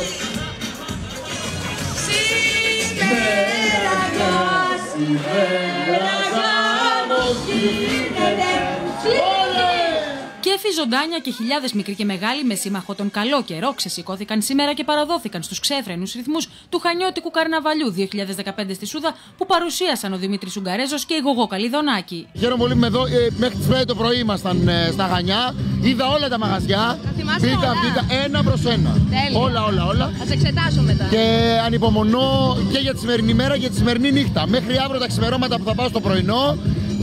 Κέφι, ζωντάνια και χιλιάδες μικροί και μεγάλοι με σύμμαχο τον καλό καιρό ξεσηκώθηκαν σήμερα και παραδόθηκαν στους ξέφρενους ρυθμούς του Χανιώτικου Καρναβαλιού 2015 στη Σούδα που παρουσίασαν ο Δημήτρης Ουγγαρέζος και η Γογό Καλιδονάκη. Χαίρομαι πολύ με εδώ. Ε, μέχρι τις 5 το πρωί ήμασταν ε, στα Χανιά. Είδα όλα τα μαγαζιά. Πήγα, πήγα ένα προς ένα. Τέλεια. Όλα, όλα, όλα. Θα σε εξετάσω μετά. Και ανυπομονώ και για τη σημερινή μέρα και τη σημερινή νύχτα. Μέχρι αύριο τα ξημερώματα που θα πάω στο πρωινό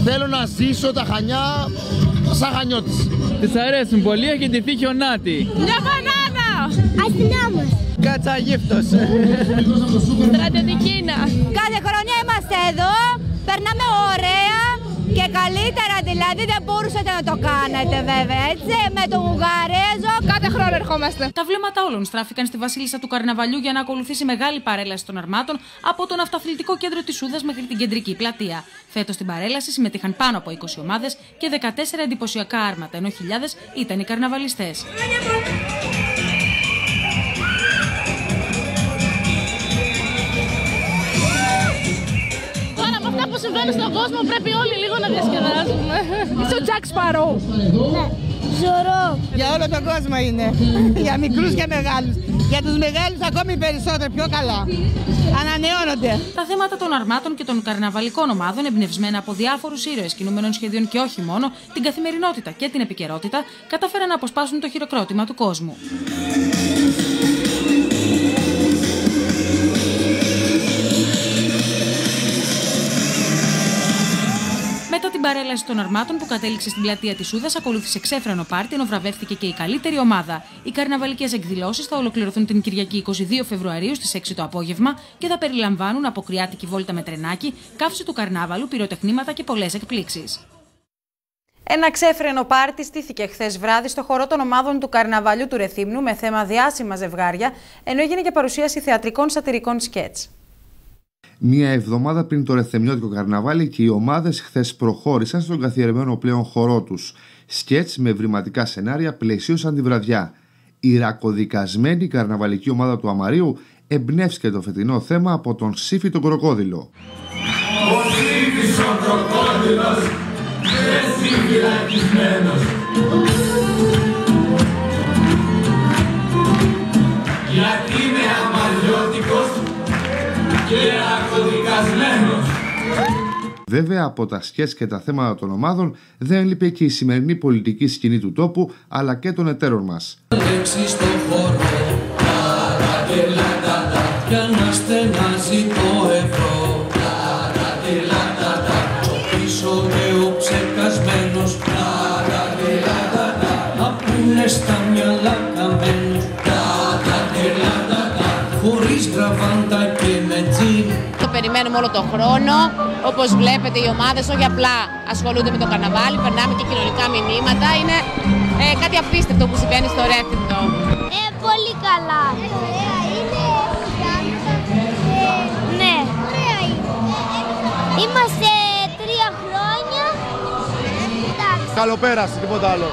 θέλω να ζήσω τα Χανιά σαν Χανιώτης. Τη αρέσουν πολύ, έχει ντυθεί χιονάτι. Μια μπανάνα! Αστυνιά μας. Κατσαγύφτος. Στρατιωτικήνα. Κάθε χρονιά είμαστε εδώ, περνάμε ωραία και καλύτερα δηλαδή δεν μπορούσατε να το κάνετε βέβαια έτσι με τον Ουγγαρέζο κάθε χρόνο ερχόμαστε. Τα βλέμματα όλων στράφηκαν στη Βασίλισσα του Καρναβαλιού για να ακολουθήσει μεγάλη παρέλαση των αρμάτων από τον αυτοαθλητικό κέντρο της Σούδας μέχρι την κεντρική πλατεία. Φέτος στην παρέλαση συμμετείχαν πάνω από 20 ομάδες και 14 εντυπωσιακά άρματα, ενώ χιλιάδες ήταν οι καρναβαλιστές. Με αυτά που συμβαίνουν στον κόσμο πρέπει όλοι λίγο να διασκεδάζουμε. Είσαι ο Τζακ Σπαρό. Ναι. Ζωρό. Για όλο τον κόσμο είναι. Για μικρούς και μεγάλους. Για τους μεγάλους ακόμη περισσότερο, πιο καλά. Ανανεώνονται. Τα θέματα των αρμάτων και των καρναβαλικών ομάδων, εμπνευσμένα από διάφορους ήρωες κινούμενων σχεδίων και όχι μόνο, την καθημερινότητα και την επικαιρότητα, κατάφεραν να αποσπάσουν το χειροκρότημα του κόσμου. Μετά την παρέλαση των αρμάτων που κατέληξε στην πλατεία της Σούδα, ακολούθησε ξέφρενο πάρτι, ενώ βραβεύτηκε και η καλύτερη ομάδα. Οι καρναβαλικές εκδηλώσεις θα ολοκληρωθούν την Κυριακή 22 Φεβρουαρίου στις 6 το απόγευμα και θα περιλαμβάνουν αποκριάτικη βόλτα με τρενάκι, καύση του καρνάβαλου, πυροτεχνήματα και πολλές εκπλήξεις. Ένα ξέφρενο πάρτι στήθηκε χθες βράδυ στο χώρο των ομάδων του Καρναβαλιού του Ρεθύμνου με θέμα διάσημα ζευγάρια, ενώ έγινε και παρουσίαση θεατρικών σατυρικών σκέτς. Μία εβδομάδα πριν το ρεθεμιώτικο καρναβάλι και οι ομάδες χθες προχώρησαν στον καθιερωμένο πλέον χορό τους. Σκέτς με ευρηματικά σενάρια πλαισίωσαν τη βραδιά. Η ρακοδικασμένη καρναβαλική ομάδα του Αμαρίου εμπνεύστηκε το φετινό θέμα από τον Σύφη τον Κροκόδηλο. Ο Σύφης ο κροκόδιλος και εσύ φυλακισμένος Βέβαια, από τα σκέτς και τα θέματα των ομάδων δεν έλειπε και η σημερινή πολιτική σκηνή του τόπου αλλά και των εταίρων μας. όλο χρόνο. Όπως βλέπετε οι ομάδες όχι απλά ασχολούνται με το καναβάλι περνάμε και κοινωνικά μηνύματα. Είναι ε, κάτι απίστευτο που συμβαίνει στο Ρέφτιντο. Ε, πολύ καλά. Ναι. Είμαστε τρία χρόνια. Καλοπέραση, τίποτα άλλο.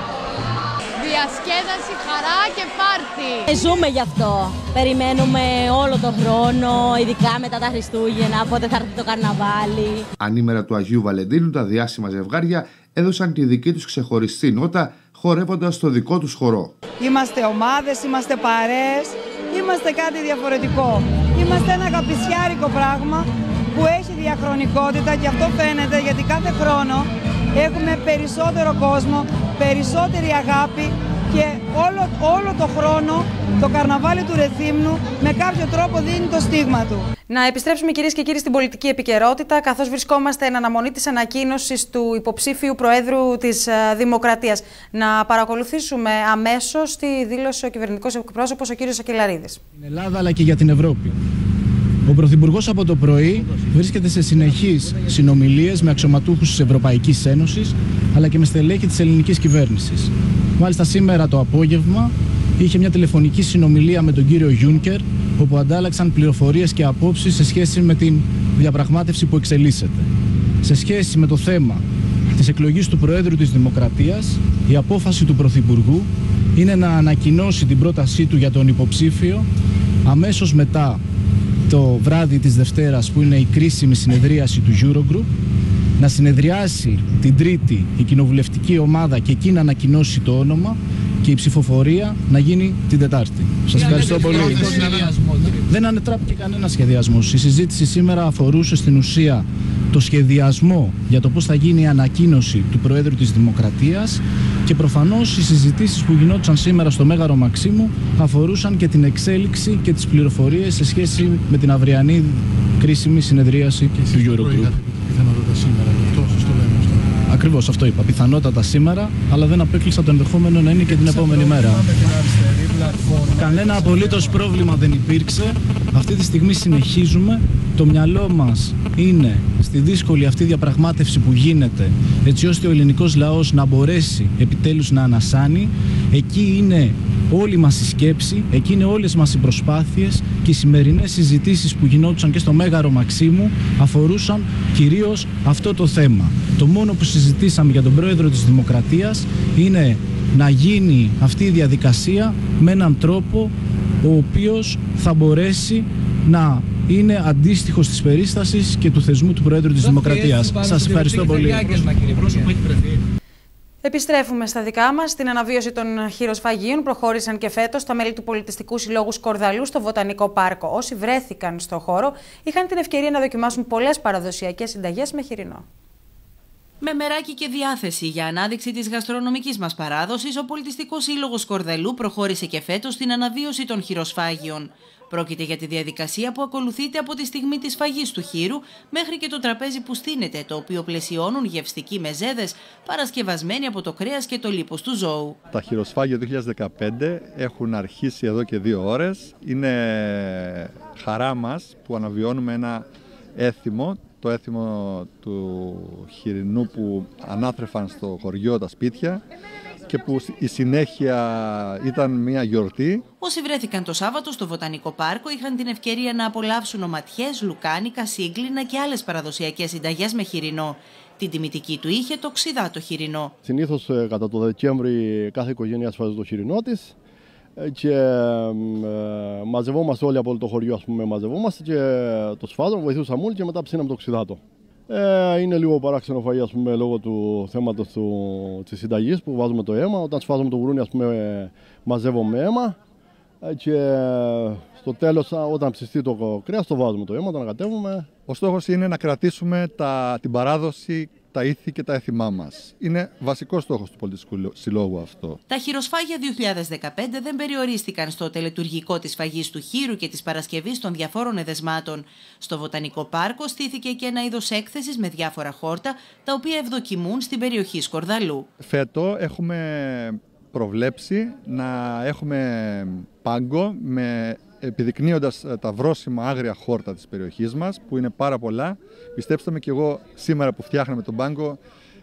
Διασκέδαση, χαρά και πάρτι. Ζούμε γι' αυτό. Περιμένουμε όλο τον χρόνο, ειδικά μετά τα Χριστούγεννα, πότε θα έρθει το καρναβάλι. Ανήμερα του Αγίου Βαλεντίνου, τα διάσημα ζευγάρια έδωσαν τη δική τους ξεχωριστή νότα, χορεύοντας το δικό τους χορό. Είμαστε ομάδες, είμαστε παρέες, είμαστε κάτι διαφορετικό. Είμαστε ένα καπισιάρικο πράγμα που έχει διαχρονικότητα και αυτό φαίνεται γιατί κάθε χρόνο έχουμε περισσότερο κόσμο, περισσότερη αγάπη και όλο, όλο το χρόνο το καρναβάλι του Ρεθύμνου με κάποιο τρόπο δίνει το στίγμα του. Να επιστρέψουμε κυρίες και κύριοι στην πολιτική επικαιρότητα, καθώς βρισκόμαστε εν αναμονή της ανακοίνωσης του υποψήφιου Προέδρου της Δημοκρατίας. Να παρακολουθήσουμε αμέσως τη δήλωση ο κυβερνητικός εκπρόσωπος, ο κύριος Ακελαρίδη. Στην Ελλάδα αλλά και για την Ευρώπη. Ο Πρωθυπουργός από το πρωί βρίσκεται σε συνεχείς συνομιλίες με αξιωματούχους της Ευρωπαϊκής Ένωσης αλλά και με στελέχη της ελληνικής κυβέρνησης. Μάλιστα, σήμερα το απόγευμα είχε μια τηλεφωνική συνομιλία με τον κύριο Γιούνκερ, όπου αντάλλαξαν πληροφορίες και απόψεις σε σχέση με την διαπραγμάτευση που εξελίσσεται. Σε σχέση με το θέμα της εκλογής του Προέδρου της Δημοκρατίας, η απόφαση του Πρωθυπουργού είναι να ανακοινώσει την πρότασή του για τον υποψήφιο αμέσως μετά το βράδυ της Δευτέρας που είναι η κρίσιμη συνεδρίαση του Eurogroup να συνεδριάσει την Τρίτη η κοινοβουλευτική ομάδα και εκεί να ανακοινώσει το όνομα και η ψηφοφορία να γίνει την Τετάρτη. Σας ευχαριστώ πολύ. Δεν ανετράπηκε κανένα σχεδιασμός. Η συζήτηση σήμερα αφορούσε στην ουσία το σχεδιασμό για το πώς θα γίνει η ανακοίνωση του Προέδρου της Δημοκρατίας και προφανώς οι συζητήσεις που γινόντουσαν σήμερα στο Μέγαρο Μαξίμου αφορούσαν και την εξέλιξη και τις πληροφορίες σε σχέση με την αυριανή κρίσιμη συνεδρίαση του Eurogroup. Ακριβώς αυτό είπα. Πιθανότατα σήμερα, αλλά δεν απέκλεισα το ενδεχόμενο να είναι και την επόμενη μέρα. Κανένα απολύτως πρόβλημα δεν υπήρξε. Αυτή τη στιγμή συνεχίζουμε. Το μυαλό μας είναι στη δύσκολη αυτή διαπραγμάτευση που γίνεται, έτσι ώστε ο ελληνικός λαός να μπορέσει επιτέλους να ανασάνει. Εκεί είναι όλη μας η σκέψη, εκεί είναι όλες μας οι προσπάθειες και οι σημερινές συζητήσεις που γινόντουσαν και στο Μέγαρο Μαξίμου αφορούσαν κυρίως αυτό το θέμα. Το μόνο που συζητήσαμε για τον πρόεδρο της Δημοκρατίας είναι να γίνει αυτή η διαδικασία με έναν τρόπο ο οποίος θα μπορέσει να είναι αντίστοιχο της περίστασης και του θεσμού του Προέδρου της Δημοκρατίας. Σας ευχαριστώ πολύ. Επιστρέφουμε στα δικά μας. Στην αναβίωση των χειροσφαγίων προχώρησαν και φέτος τα μέλη του Πολιτιστικού Συλλόγου Σκορδαλού στο Βοτανικό Πάρκο. Όσοι βρέθηκαν στο χώρο είχαν την ευκαιρία να δοκιμάσουν πολλές παραδοσιακές συνταγές με χοιρινό. Με μεράκι και διάθεση για ανάδειξη της γαστρονομικής μας παράδοσης, ο Πολιτιστικός Σύλλογος Κορδελού προχώρησε και φέτος στην αναβίωση των χειροσφάγιων. Πρόκειται για τη διαδικασία που ακολουθείται από τη στιγμή της φαγής του χείρου μέχρι και το τραπέζι που στείνεται, το οποίο πλαισιώνουν γευστικοί μεζέδες παρασκευασμένοι από το κρέας και το λίπος του ζώου. Τα χειροσφάγια 2015 έχουν αρχίσει εδώ και δύο ώρες. Είναι χαρά μας που αναβιώνουμε ένα έθιμο το έθιμο του χοιρινού που ανάθρεφαν στο χωριό τα σπίτια και που η συνέχεια ήταν μια γιορτή. Όσοι βρέθηκαν το Σάββατο στο Βοτανικό Πάρκο είχαν την ευκαιρία να απολαύσουν οματιές, λουκάνικα, σύγκλινα και άλλες παραδοσιακές συνταγές με χοιρινό. Την τιμητική του είχε το ξιδάτο χοιρινό. Συνήθως ε, κατά το Δεκέμβρη κάθε οικογένεια ασφαλίζει το χοιρινό της ε, και ε, μαζευόμαστε όλοι από όλο το χωριό, ας πούμε, μαζευόμαστε και το σφάζαμε, βοηθούσαμε όλοι και μετά ψήναμε το ξιδάτο. Ε, είναι λίγο παράξενο φαγή, ας πούμε, λόγω του θέματος του, της συνταγής που βάζουμε το αίμα. Όταν σφάζουμε το γουρούνι, ας πούμε, μαζεύουμε αίμα ε, και στο τέλος, όταν ψηστεί το κρέας, το βάζουμε το αίμα, το ανακατεύουμε. Ο στόχος είναι να κρατήσουμε τα, την παράδοση τα ήθη και τα έθιμά μας. Είναι βασικός στόχος του πολιτικού συλλόγου αυτό. Τα χειροσφάγια 2015 δεν περιορίστηκαν στο τελετουργικό της φαγής του χείρου και της Παρασκευής των διαφόρων εδεσμάτων. Στο Βοτανικό Πάρκο στήθηκε και ένα είδος έκθεσης με διάφορα χόρτα, τα οποία ευδοκιμούν στην περιοχή Σκορδαλού. Φέτο έχουμε προβλέψει να έχουμε πάγκο με επιδεικνύοντας ε, τα βρόσιμα άγρια χόρτα της περιοχής μας, που είναι πάρα πολλά. Πιστέψτε με και εγώ σήμερα που φτιάχναμε τον πάγκο,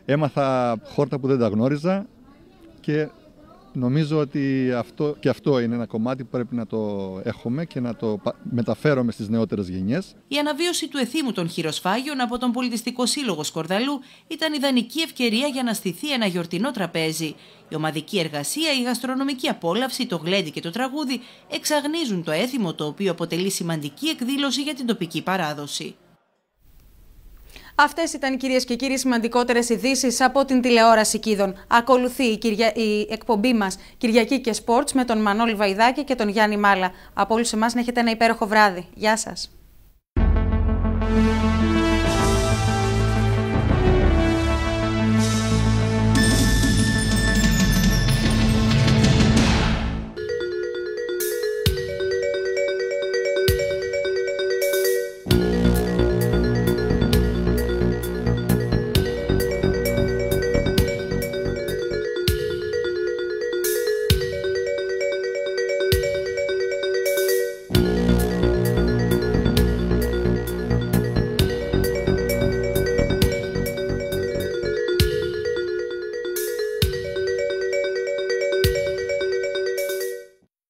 έμαθα χόρτα που δεν τα γνώριζα και Νομίζω ότι αυτό, και αυτό είναι ένα κομμάτι που πρέπει να το έχουμε και να το μεταφέρουμε στις νεότερες γενιές. Η αναβίωση του εθήμου των χειροσφάγιων από τον Πολιτιστικό Σύλλογο Σκορδαλού ήταν ιδανική ευκαιρία για να στηθεί ένα γιορτινό τραπέζι. Η ομαδική εργασία, η γαστρονομική απόλαυση, το γλέντι και το τραγούδι εξαγνίζουν το έθιμο το οποίο αποτελεί σημαντική εκδήλωση για την τοπική παράδοση. Αυτές ήταν κυρίες και κύριοι σημαντικότερες ειδήσεις από την τηλεόραση Κίδων. Ακολουθεί η, κυρια... η εκπομπή μας Κυριακή και Σπορτ με τον Μανώλη Βαϊδάκη και τον Γιάννη Μάλα. Από όλους εμάς να έχετε ένα υπέροχο βράδυ. Γεια σας.